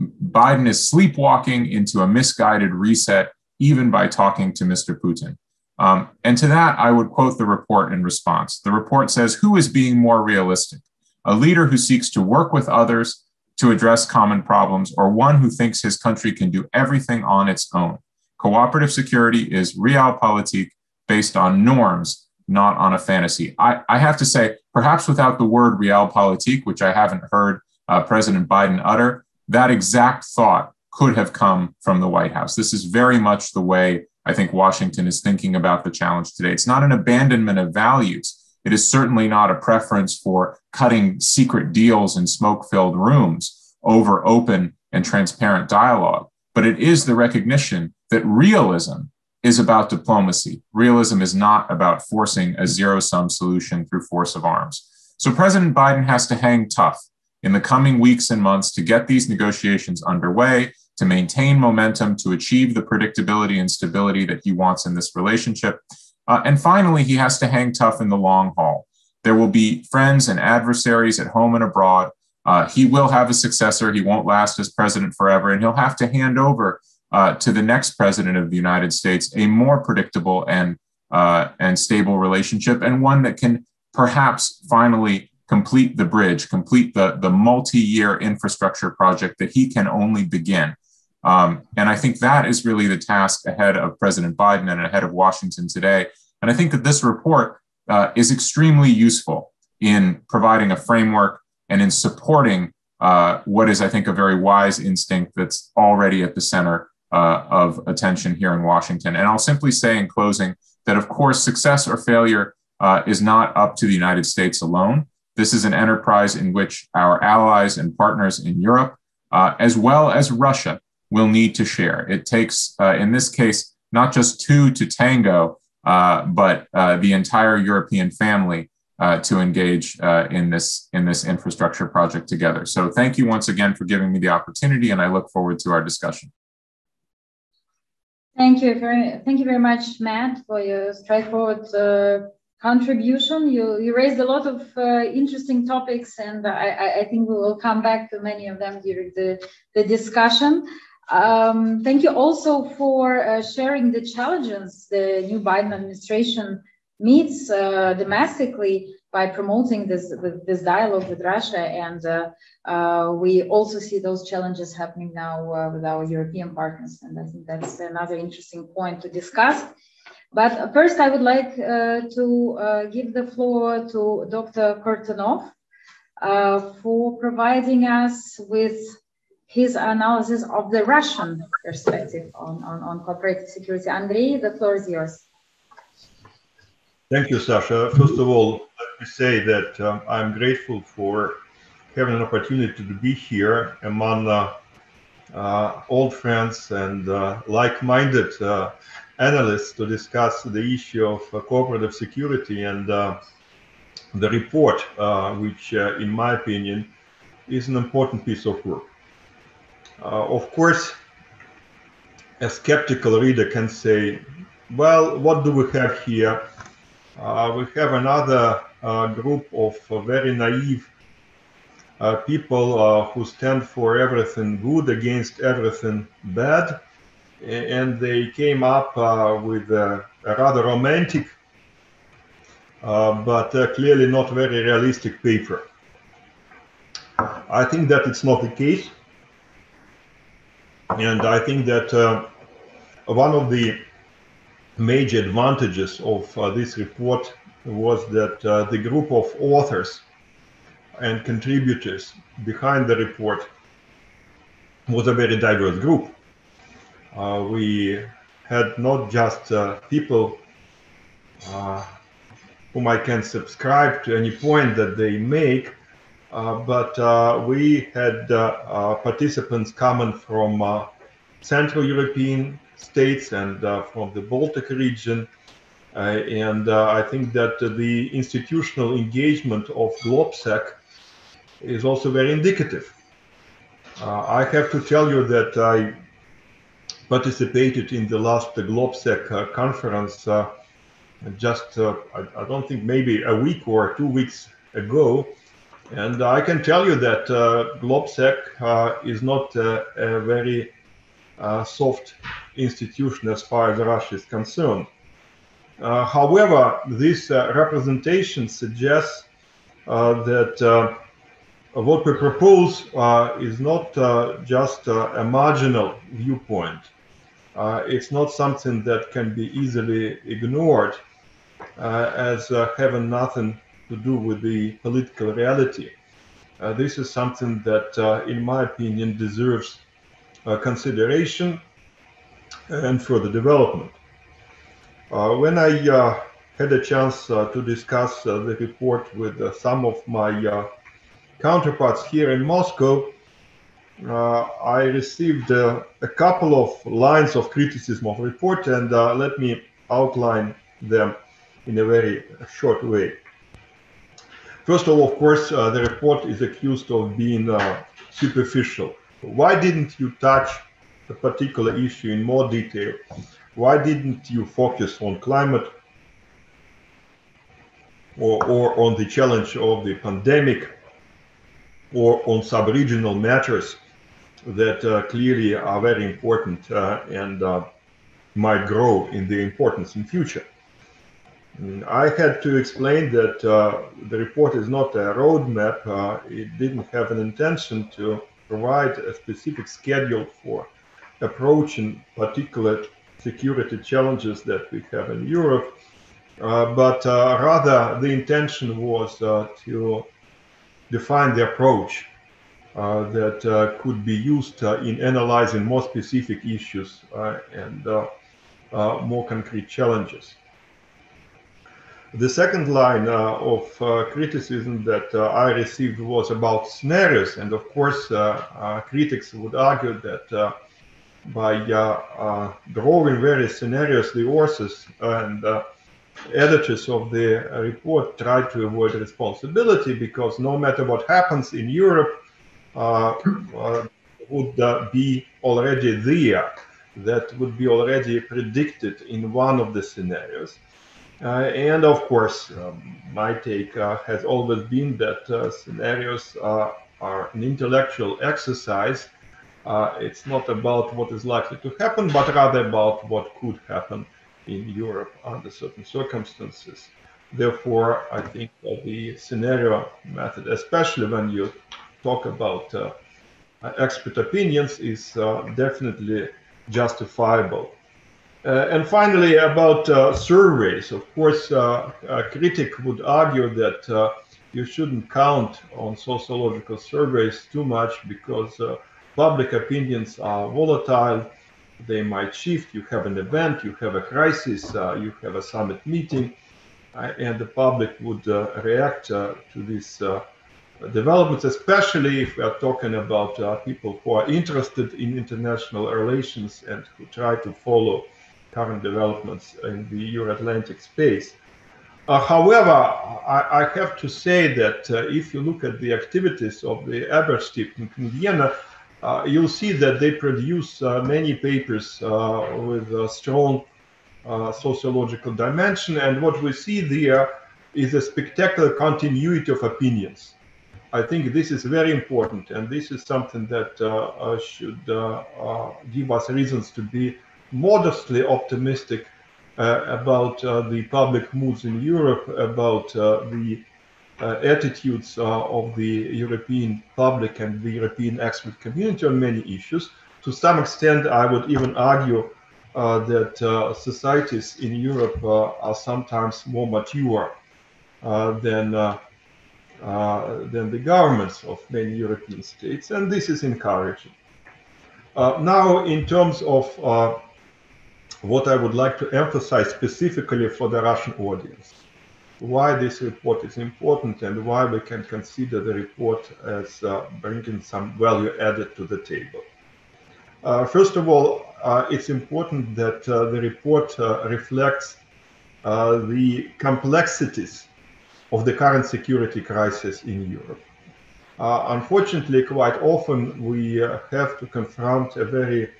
Biden is sleepwalking into a misguided reset, even by talking to Mr. Putin. Um, and to that, I would quote the report in response. The report says Who is being more realistic? A leader who seeks to work with others to address common problems, or one who thinks his country can do everything on its own. Cooperative security is realpolitik based on norms, not on a fantasy. I, I have to say, perhaps without the word realpolitik, which I haven't heard uh, President Biden utter, that exact thought could have come from the White House. This is very much the way I think Washington is thinking about the challenge today. It's not an abandonment of values. It is certainly not a preference for cutting secret deals in smoke filled rooms over open and transparent dialogue, but it is the recognition that realism is about diplomacy. Realism is not about forcing a zero sum solution through force of arms. So President Biden has to hang tough in the coming weeks and months to get these negotiations underway, to maintain momentum, to achieve the predictability and stability that he wants in this relationship. Uh, and finally, he has to hang tough in the long haul. There will be friends and adversaries at home and abroad. Uh, he will have a successor. He won't last as president forever, and he'll have to hand over uh, to the next president of the United States a more predictable and uh, and stable relationship, and one that can perhaps finally complete the bridge, complete the the multi-year infrastructure project that he can only begin. Um, and I think that is really the task ahead of President Biden and ahead of Washington today. And I think that this report uh, is extremely useful in providing a framework and in supporting uh, what is, I think, a very wise instinct that's already at the center uh, of attention here in Washington. And I'll simply say in closing that, of course, success or failure uh, is not up to the United States alone. This is an enterprise in which our allies and partners in Europe, uh, as well as Russia, will need to share. It takes, uh, in this case, not just two to tango, uh, but uh, the entire European family uh, to engage uh, in this in this infrastructure project together. So thank you once again for giving me the opportunity, and I look forward to our discussion. Thank you very thank you very much, Matt, for your straightforward uh, contribution. You you raised a lot of uh, interesting topics, and I, I think we will come back to many of them during the the discussion. Um, thank you also for uh, sharing the challenges the new Biden administration meets uh, domestically by promoting this this dialogue with Russia, and uh, uh, we also see those challenges happening now uh, with our European partners, and I think that's another interesting point to discuss. But first, I would like uh, to give the floor to Dr. Kortunov for providing us with his analysis of the Russian perspective on, on, on cooperative security. Andrei, the floor is yours. Thank you, Sasha. First of all, let me say that um, I'm grateful for having an opportunity to be here among uh, uh, old friends and uh, like-minded uh, analysts to discuss the issue of uh, cooperative security and uh, the report, which, in my opinion, is an important piece of work. Of course, a skeptical reader can say, well, what do we have here? Uh, we have another uh, group of uh, very naive people who stand for everything good against everything bad. And they came up with a, a, rather romantic, but clearly not very realistic paper. I think that it's not the case. And I think that uh, one of the major advantages of uh, this report was that uh, the group of authors and contributors behind the report was a very diverse group. Uh, we had not just uh, people uh, whom I can subscribe to any point that they make, Uh, but uh, we had uh, participants coming from Central European states and uh, from the Baltic region. Uh, and uh, I think that the institutional engagement of GlobSec is also very indicative. I have to tell you that I participated in the last GlobSec conference just, I, I, don't think, maybe a week or two weeks ago. And I can tell you that uh, GlobSec uh, is not uh, a very soft institution as far as Russia is concerned. Uh, however, this uh, representation suggests uh, that uh, what we propose uh, is not uh, just a marginal viewpoint. it's not something that can be easily ignored as having nothing to do with the political reality. this is something that, in my opinion, deserves consideration and further development. Uh, when I uh, had a chance uh, to discuss the report with some of my counterparts here in Moscow, uh, I received uh, a couple of lines of criticism of the report, and uh, let me outline them in a very short way. First of all, of course, the report is accused of being superficial. Why didn't you touch a particular issue in more detail, why didn't you focus on climate or, or on the challenge of the pandemic or on sub-regional matters that uh, clearly are very important uh, and uh, might grow in the importance in future. I had to explain that uh, the report is not a roadmap. Uh, it didn't have an intention to provide a specific schedule for approaching particular security challenges that we have in Europe. Uh, but uh, rather, the intention was uh, to define the approach uh, that could be used in analyzing more specific issues and more concrete challenges. The second line uh, of uh, criticism that uh, I received was about scenarios. And of course, critics would argue that by drawing various scenarios, the authors and editors of the report try to avoid responsibility because no matter what happens in Europe, uh, uh, would uh, be already there, that would be already predicted in one of the scenarios. Uh, and of course, um, my take uh, has always been that uh, scenarios are an intellectual exercise. it's not about what is likely to happen, but rather about what could happen in Europe under certain circumstances. Therefore, I think the scenario method, especially when you talk about uh, expert opinions, is uh, definitely justifiable. Uh, and finally, about uh, surveys. Of course, uh, a critic would argue that uh, you shouldn't count on sociological surveys too much because uh, public opinions are volatile. They might shift. You have an event, you have a crisis, uh, you have a summit meeting, and the public would react to these developments, especially if we are talking about people who are interested in international relations and who try to follow current developments in the Euro-Atlantic space. Uh, however, I, I, have to say that uh, if you look at the activities of the Ebert Stiftung in Vienna, uh, you'll see that they produce uh, many papers uh, with a strong uh, sociological dimension. And what we see there is a spectacular continuity of opinions. I think this is very important, and this is something that should give us reasons to be modestly optimistic uh, about uh, the public moods in Europe, about uh, the attitudes of the European public and the European expert community on many issues. To some extent, I would even argue uh, that uh, societies in Europe uh, are sometimes more mature than than the governments of many European states, and this is encouraging. now, in terms of what I would like to emphasize specifically for the Russian audience. Why this report is important and why we can consider the report as uh, bringing some value added to the table. Uh, first of all, uh, it's important that uh, the report uh, reflects uh, the complexities of the current security crisis in Europe. unfortunately, quite often we have to confront a very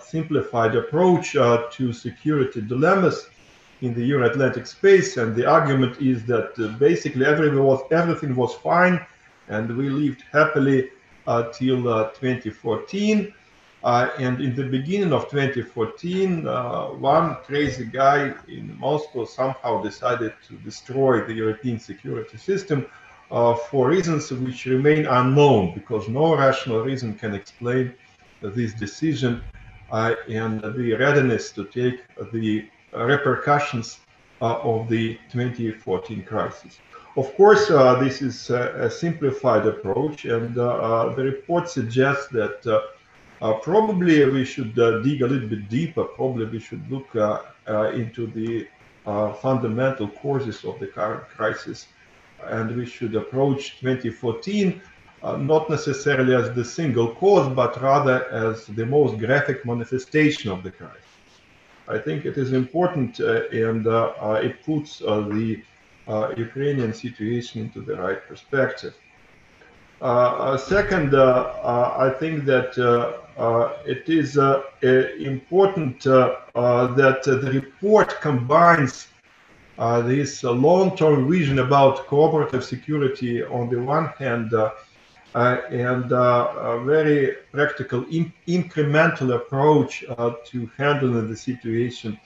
simplified approach uh, to security dilemmas in the Euro-Atlantic space, and the argument is that uh, basically everything was, everything was fine, and we lived happily till 2014. Uh, and in the beginning of 2014, uh, one crazy guy in Moscow somehow decided to destroy the European security system uh, for reasons which remain unknown because no rational reason can explain this decision uh, and the readiness to take the repercussions uh, of the 2014 crisis. Of course, uh, this is a, a, simplified approach, and the report suggests that uh, probably we should uh, dig a little bit deeper. Probably we should look uh, into the fundamental causes of the current crisis, and we should approach 2014 uh, not necessarily as the single cause, but rather as the most graphic manifestation of the crisis. I think it is important uh, and uh, uh it puts uh, the uh, Ukrainian situation into the right perspective. Uh, uh, second, I think that it is important that the report combines this long-term vision about cooperative security on the one hand Uh, and uh, a very practical in incremental approach uh, to handling the situation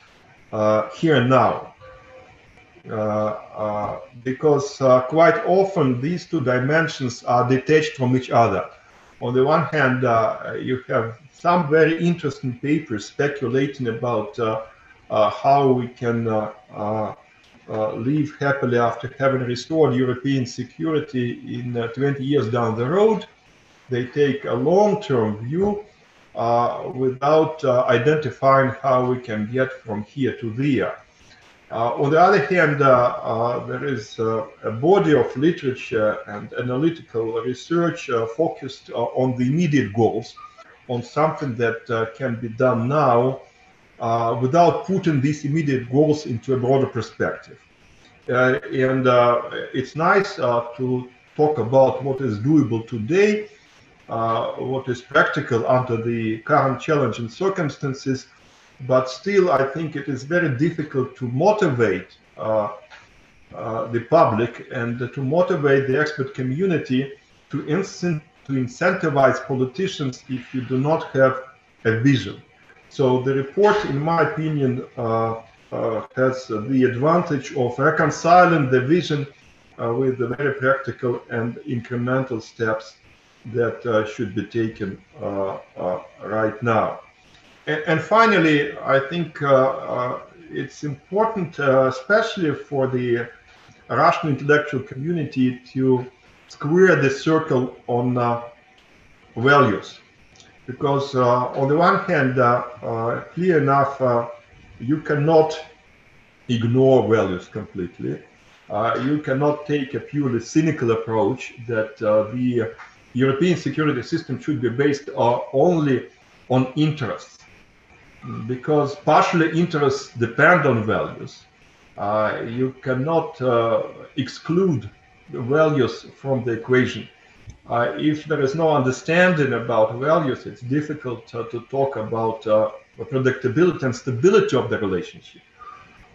uh, here and now. Uh, because quite often these two dimensions are detached from each other. On the one hand, you have some very interesting papers speculating about how we can uh, live happily after having restored European security in uh, 20 years down the road. They take a long-term view uh, without uh, identifying how we can get from here to there. Uh, on the other hand, uh, uh, there is a body of literature and analytical research focused on the immediate goals, on something that can be done now without putting these immediate goals into a broader perspective. and it's nice to talk about what is doable today, uh, what is practical under the current challenging circumstances, but still I think it is very difficult to motivate uh, uh, the public and to motivate the expert community to, incent to incentivize politicians if you do not have a vision. So the report, in my opinion, uh, uh has the advantage of reconciling the vision uh, with the very practical and incremental steps that uh, should be taken right now. And, and finally, I think uh, uh, it's important, uh, especially for the Russian intellectual community, to square the circle on values. Because on the one hand, clear enough, you cannot ignore values completely. Uh, you cannot take a purely cynical approach that uh, the European security system should be based uh, only on interests because partially interests depend on values. Uh, you cannot uh, exclude the values from the equation. Uh, if there is no understanding about values, it's difficult to talk about uh, predictability and stability of the relationship.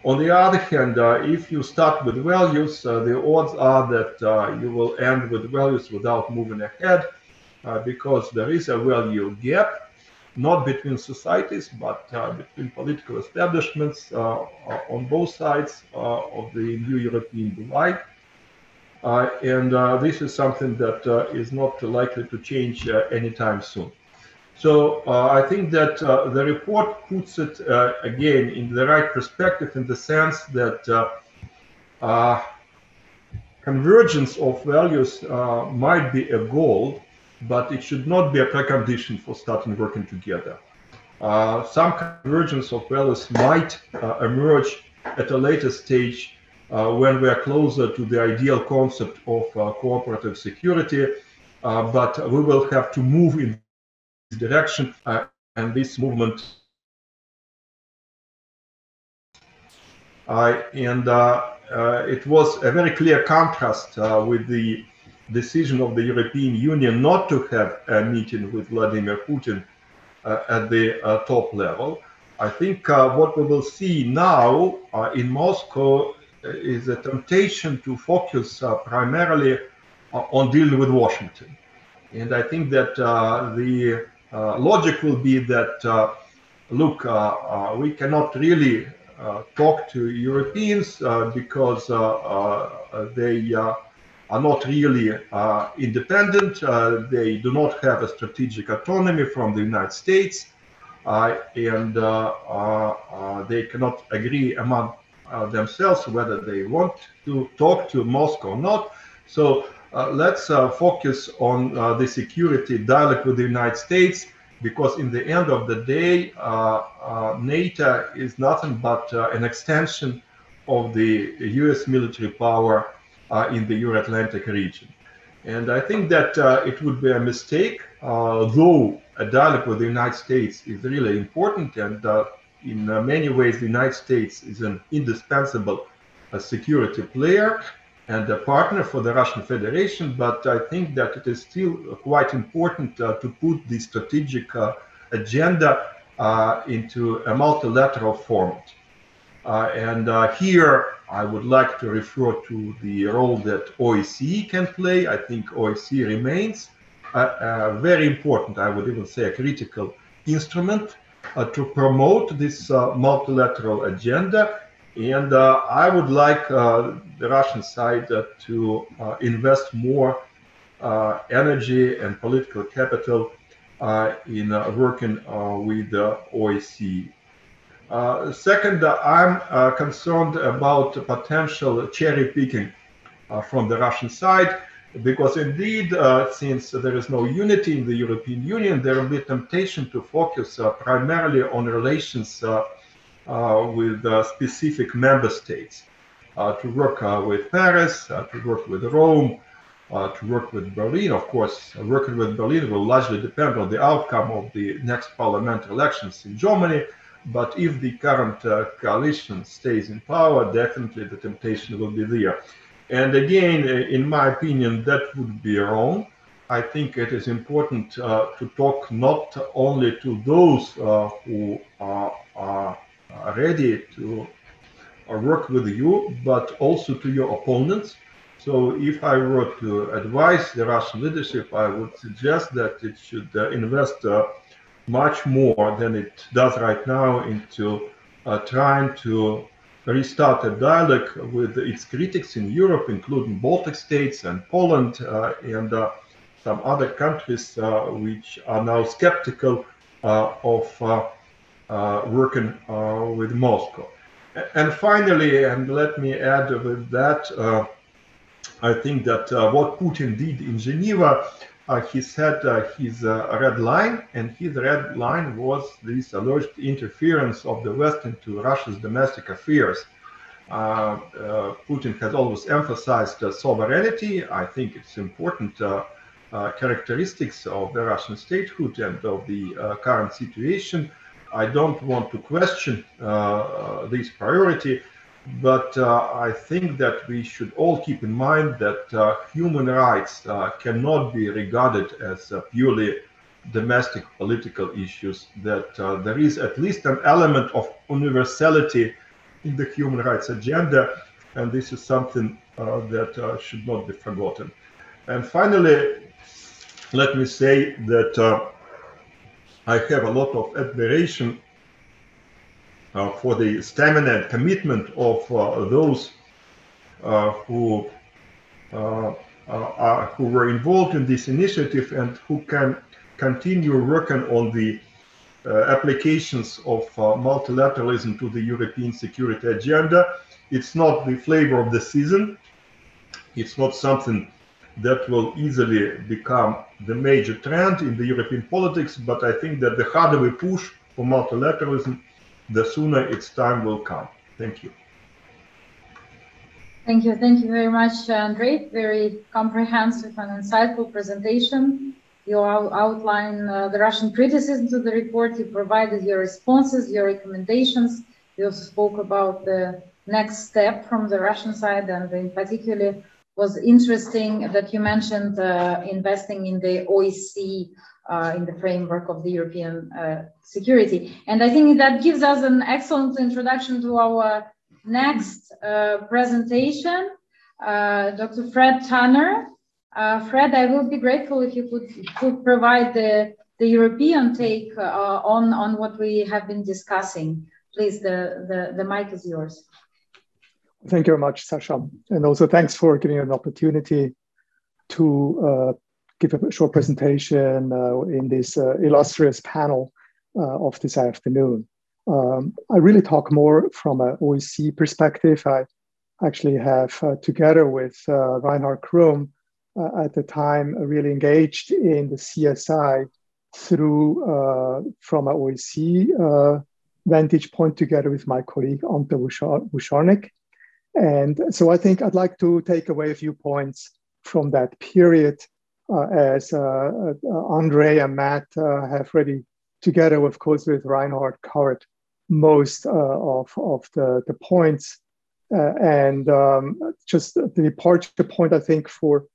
On the other hand, uh, if you start with values, uh, the odds are that you will end with values without moving ahead because there is a value gap not between societies, but uh, between political establishments uh, on both sides uh, of the new European divide. Uh, and uh, this is something that uh, is not likely to change anytime soon. So I think that the report puts it again in the right perspective in the sense that convergence of values might be a goal, but it should not be a precondition for starting working together. Uh, some convergence of values might uh, emerge at a later stage uh, when we are closer to the ideal concept of uh, cooperative security, uh, but we will have to move in this direction, uh, and this movement. and it was a very clear contrast with the decision of the European Union not to have a meeting with Vladimir Putin uh, at the uh, top level. I think uh, what we will see now uh, in Moscow is a temptation to focus uh, primarily uh, on dealing with Washington. And I think that uh, the uh, logic will be that, uh, look, we cannot really talk to Europeans because they are not really uh, independent. Uh, they do not have a strategic autonomy from the United States, uh, and they cannot agree among themselves whether they want to talk to Moscow or not. So let's focus on the security dialogue with the United States because in the end of the day, uh, uh, NATO is nothing but uh, an extension of the US military power uh, in the Euro-Atlantic region. And I think that uh, it would be a mistake, uh, though a dialogue with the United States is really important and in many ways the United States is an indispensable security player and a partner for the Russian Federation, but I think that it is still quite important uh, to put the strategic uh, agenda uh, into a multilateral format. and here I would like to refer to the role that OSCE can play. I think OSCE remains a, a very important, I would even say a critical instrument uh, to promote this uh, multilateral agenda. And uh, I would like uh, the Russian side uh, to uh, invest more energy and political capital in working with the OSCE. Uh, second, I'm uh, concerned about potential cherry picking uh, from the Russian side, because indeed, uh, since there is no unity in the European Union, there will be temptation to focus uh, primarily on relations with specific member states, to work with Paris, to work with Rome, uh, to work with Berlin. Of course, working with Berlin will largely depend on the outcome of the next parliamentary elections in Germany. But if the current uh, coalition stays in power, definitely the temptation will be there. And again, uh, in my opinion, that would be wrong. I think it is important uh, to talk not only to those uh, who are, are, ready to work with you, but also to your opponents so if I were to advise the Russian leadership, I would suggest that it should uh, invest uh, much more than it does right now into uh, trying to restart a dialogue with its critics in Europe, including Baltic states and Poland uh, and uh, some other countries uh, which are now skeptical of working with Moscow. And finally, and let me add with that, I think that what Putin did in Geneva, he set uh, his red line, and his red line was this alleged interference of the West into Russia's domestic affairs. Uh, uh, Putin has always emphasized uh, sovereignty. I think it's important characteristics of the Russian statehood and of the current situation. I don't want to question this priority, but uh, I think that we should all keep in mind that uh, human rights uh, cannot be regarded as purely domestic political issues, that there is at least an element of universality in the human rights agenda, and this is something that should not be forgotten. And finally, let me say that I have a lot of admiration for the stamina and commitment of uh, those uh, who who were involved in this initiative and who can continue working on the uh, applications of uh, multilateralism to the European security agenda. It's not the flavor of the season. It's not something that will easily become the major trend in the European politics, but I think that the harder we push for multilateralism, the sooner its time will come. Thank you. Thank you. Thank you very much, Andre. Very comprehensive and insightful presentation. You outline uh, the Russian criticism to the report. You provided your responses, your recommendations. You also spoke about the next step from the Russian side, and in particular, was interesting that you mentioned uh, investing in the OSCE uh, in the framework of the European uh, security. And I think that gives us an excellent introduction to our next uh, presentation, uh, Dr. Fred Tanner. Uh, Fred, I will be grateful if you could, could provide the, the European take uh, on, on what we have been discussing. Please, the, the, the mic is yours. Thank you very much, Sasha. And also thanks for giving an opportunity to give a short presentation uh, in this uh, illustrious panel uh, of this afternoon. Um, I really talk more from an OSCE perspective. I actually have, together with Reinhard Krumm, at the time really engaged in the CSI through from an OSCE vantage point together with my colleague Ante Vucharnik. And so I think I'd like to take away a few points from that period uh, as uh, uh, Andre and Matt have already, together, of course, with Reinhard, covered most of, of the, the points. and um, just the departure point, I think, for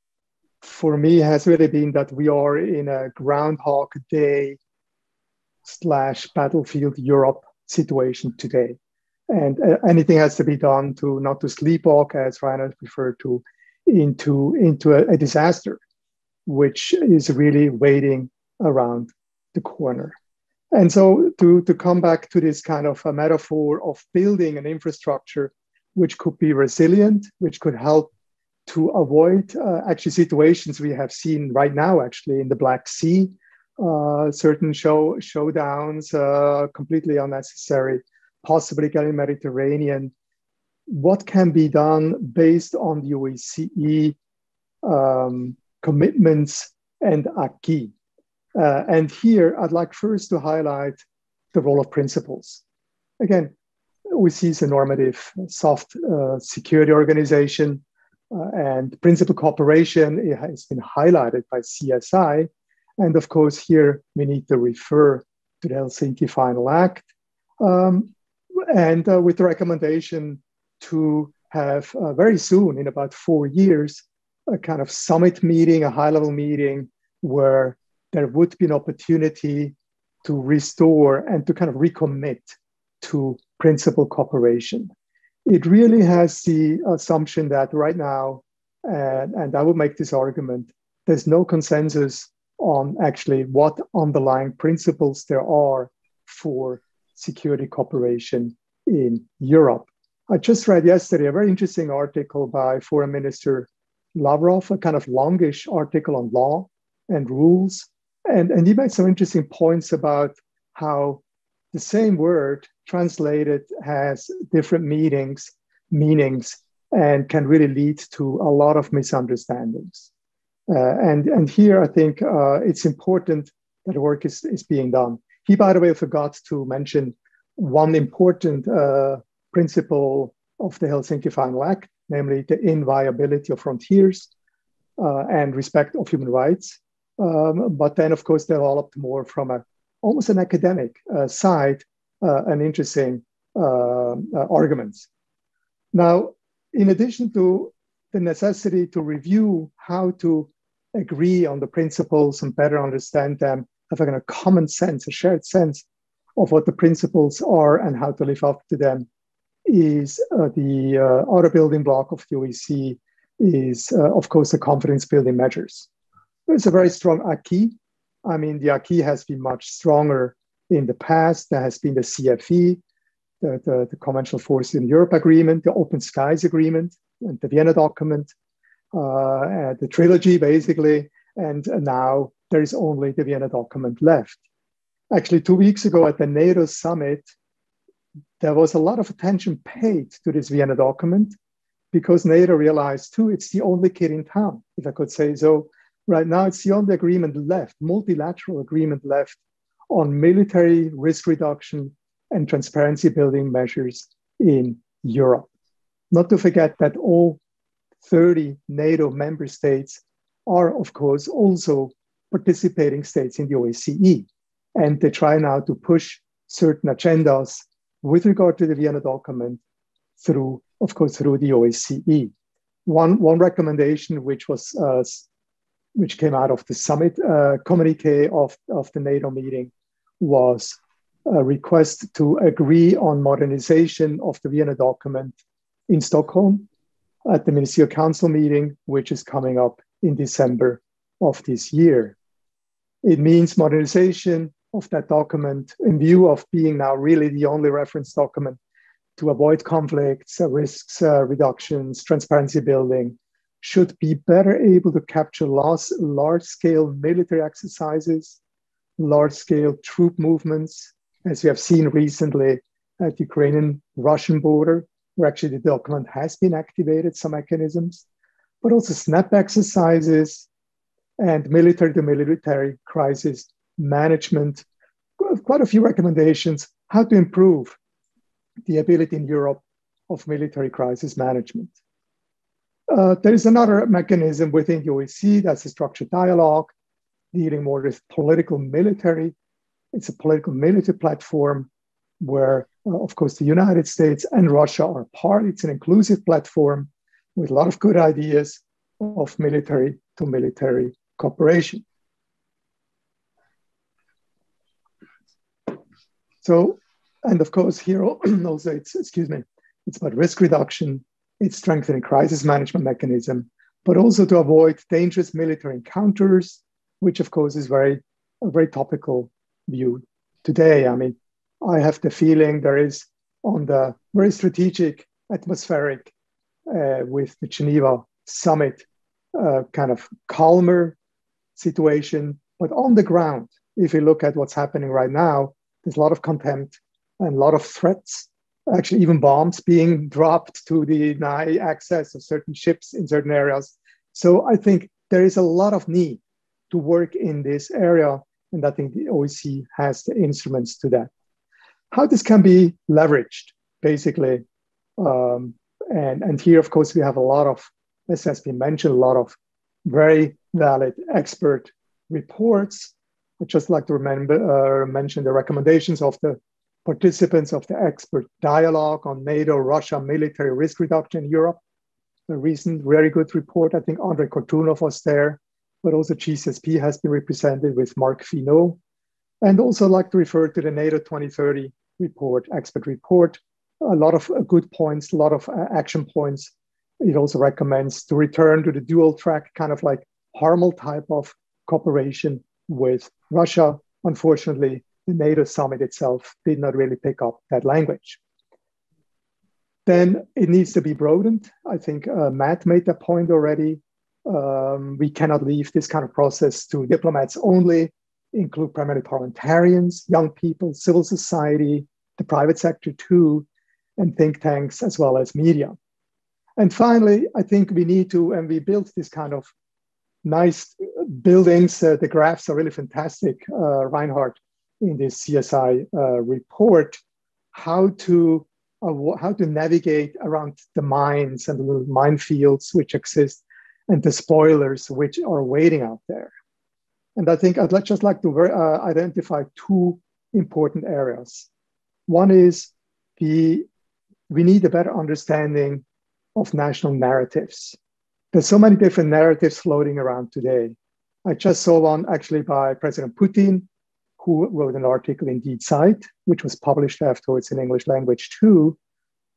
for me has really been that we are in a Groundhog Day slash Battlefield Europe situation today. And uh, anything has to be done to not to sleepwalk, as Reinhard referred to, into, into a, a disaster which is really waiting around the corner. And so, to, to come back to this kind of a metaphor of building an infrastructure which could be resilient, which could help to avoid uh, actually situations we have seen right now, actually in the Black Sea, uh, certain show showdowns, uh, completely unnecessary, possibly getting Mediterranean. What can be done based on the OSCE um, commitments and acquis. Uh, and here I'd like first to highlight the role of principles. Again, OSCE is a normative soft uh, security organization, uh, and principal cooperation has been highlighted by CSI. And of course, here we need to refer to the Helsinki Final Act, um, and uh, with the recommendation to have uh, very soon, in about four years, a kind of summit meeting, a high level meeting where there would be an opportunity to restore and to kind of recommit to principal cooperation. It really has the assumption that right now, and, and I would make this argument, there's no consensus on actually what underlying principles there are for security cooperation in Europe. I just read yesterday a very interesting article by Foreign Minister Lavrov, a kind of longish article on law and rules. And, and he made some interesting points about how the same word translated has different meanings, meanings and can really lead to a lot of misunderstandings. Uh, and, and here I think uh, it's important that work is, is being done. He, by the way, forgot to mention one important uh, principle of the Helsinki Final Act, namely the inviolability of frontiers uh, and respect of human rights. Um, but then, of course, developed more from a almost an academic uh, side, uh, an interesting uh, arguments. Now, in addition to the necessity to review how to agree on the principles and better understand them, have a kind of common sense, a shared sense of what the principles are and how to live up to them, is uh, the uh, other building block of the OSCE is, uh, of course, the confidence building measures. It's a very strong acquis. I mean, the acquis has been much stronger in the past. There has been the CFE, the, the, the Conventional Force in Europe Agreement, the Open Skies Agreement, and the Vienna document, uh, the trilogy, basically. And now there is only the Vienna document left. Actually, two weeks ago at the NATO summit, there was a lot of attention paid to this Vienna document because NATO realized too, it's the only kid in town, if I could say so. Right now, it's the only agreement left, multilateral agreement left on military risk reduction and transparency building measures in Europe. Not to forget that all 30 NATO member states are, of course, also participating states in the OSCE. And they try now to push certain agendas with regard to the Vienna document through, of course, through the OSCE. One, one recommendation which was uh, which came out of the summit uh, communique of, of the NATO meeting was a request to agree on modernization of the Vienna document in Stockholm at the Ministerial Council meeting, which is coming up in December of this year. It means modernization of that document in view of being now really the only reference document to avoid conflicts, uh, risks uh, reductions, transparency building, should be better able to capture large scale military exercises, large scale troop movements, as we have seen recently at the Ukrainian Russian border, where actually the document has been activated, some mechanisms, but also snap exercises and military to military crisis management. Quite a few recommendations how to improve the ability in Europe of military crisis management. Uh, there is another mechanism within the OSCE that's a structured dialogue dealing more with political military. It's a political military platform where, uh, of course, the United States and Russia are part. It's an inclusive platform with a lot of good ideas of military to military cooperation. So, and of course, here also it's, excuse me, it's about risk reduction, it's strengthening crisis management mechanism, but also to avoid dangerous military encounters, which of course is very, a very topical view today. I mean, I have the feeling there is on the very strategic atmospheric uh, with the Geneva summit, uh, kind of calmer situation. But on the ground, if you look at what's happening right now, there's a lot of contempt and a lot of threats, actually, even bombs being dropped to deny access of certain ships in certain areas. So I think there is a lot of need to work in this area. And I think the OSCE has the instruments to that. How this can be leveraged. basically. Um, and, and here, of course, we have a lot of, as has been mentioned, a lot of very valid expert reports. I'd just like to remember, uh, mention the recommendations of the participants of the expert dialogue on NATO Russia military risk reduction in Europe. A recent very good report, I think Andrei Kortunov was there, but also GCSP has been represented with Marc Finaud. And also like to refer to the NATO 2030 report, expert report. A lot of uh, good points, a lot of uh, action points. It also recommends to return to the dual track, kind of like Harmel type of cooperation with Russia. Unfortunately, the NATO summit itself did not really pick up that language. Then it needs to be broadened. I think uh, Matt made that point already. Um, we cannot leave this kind of process to diplomats only include primarily parliamentarians, young people, civil society, the private sector too, and think tanks as well as media. And finally, I think we need to, and we built this kind of nice buildings. Uh, the graphs are really fantastic, uh, Reinhard, in this CSI uh, report, how to uh, how to navigate around the mines and the little minefields which exist and the spoilers which are waiting out there. And I think I'd just like to uh, identify two important areas. One is the, we need a better understanding of national narratives. There's so many different narratives floating around today. I just saw one actually by President Putin, who wrote an article in Die Zeit, which was published afterwards in English language too.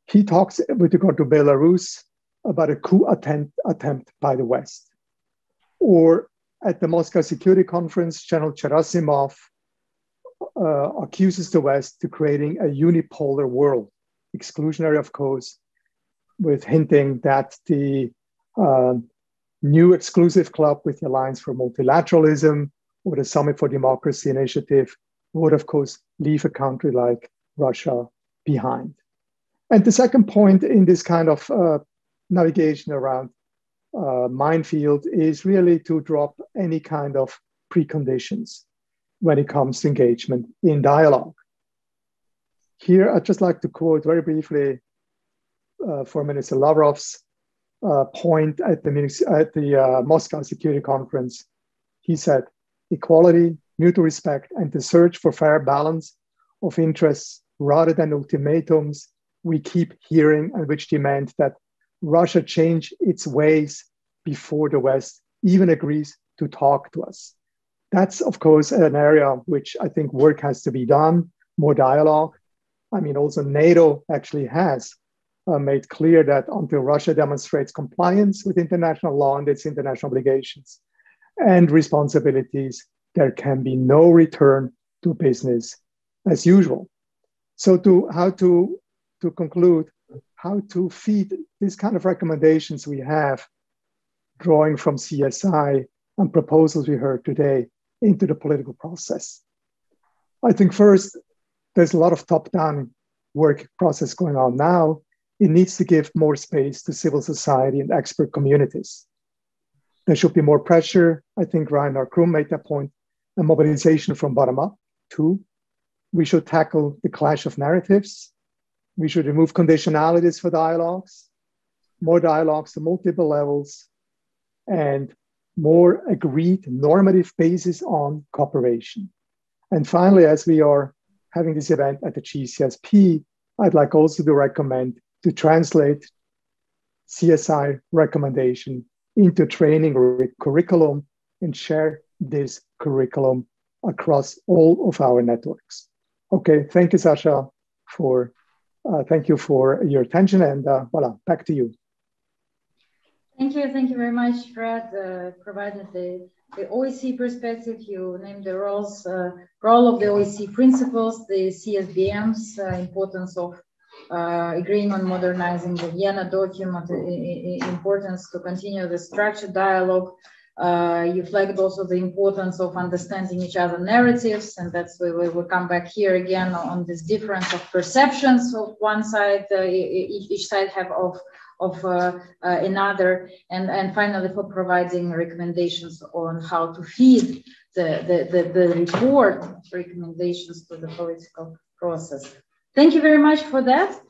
He talks with regard to Belarus about a coup attempt, attempt by the West. Or at the Moscow Security Conference, General Gerasimov uh, accuses the West to creating a unipolar world, exclusionary, of course, with hinting that the uh, new exclusive club with the Alliance for Multilateralism or the Summit for Democracy initiative would, of course, leave a country like Russia behind. And the second point in this kind of uh, navigation around uh, minefield is really to drop any kind of preconditions when it comes to engagement in dialogue. Here, I'd just like to quote very briefly uh, Minister Lavrov's uh, point at the, at the uh, Moscow Security Conference. He said, equality, mutual respect, and the search for fair balance of interests rather than ultimatums we keep hearing and which demand that Russia change its ways before the West even agrees to talk to us. That's, of course, an area which I think work has to be done, more dialogue. I mean, also NATO actually has uh, made clear that until Russia demonstrates compliance with international law and its international obligations and responsibilities, there can be no return to business as usual. So, to how to to conclude, how to feed these kind of recommendations we have, drawing from CSI and proposals we heard today into the political process. I think first, there's a lot of top-down work process going on now. It needs to give more space to civil society and expert communities. There should be more pressure. I think Reinhard Krumm made that point, and mobilization from bottom up. Two, we should tackle the clash of narratives we should remove conditionalities for dialogues, more dialogues to multiple levels, and more agreed normative basis on cooperation. And finally, as we are having this event at the GCSP, I'd like also to recommend to translate CSI recommendation into training curriculum and share this curriculum across all of our networks. Okay, thank you, Sasha, for uh, thank you for your attention and uh, voila, back to you. Thank you. Thank you very much, Fred, uh, provided the, the OSCE perspective. You named the roles, uh, role of the OSCE principles, the CSBM's uh, importance of uh, agreeing on modernizing the Vienna document, importance to continue the structured dialogue uh, you flagged also the importance of understanding each other narratives, and that's where we will come back here again on this difference of perceptions of one side, uh, each, each, side have of of uh, uh, another, and and finally for providing recommendations on how to feed the the the, the report recommendations to the political process. Thank you very much for that.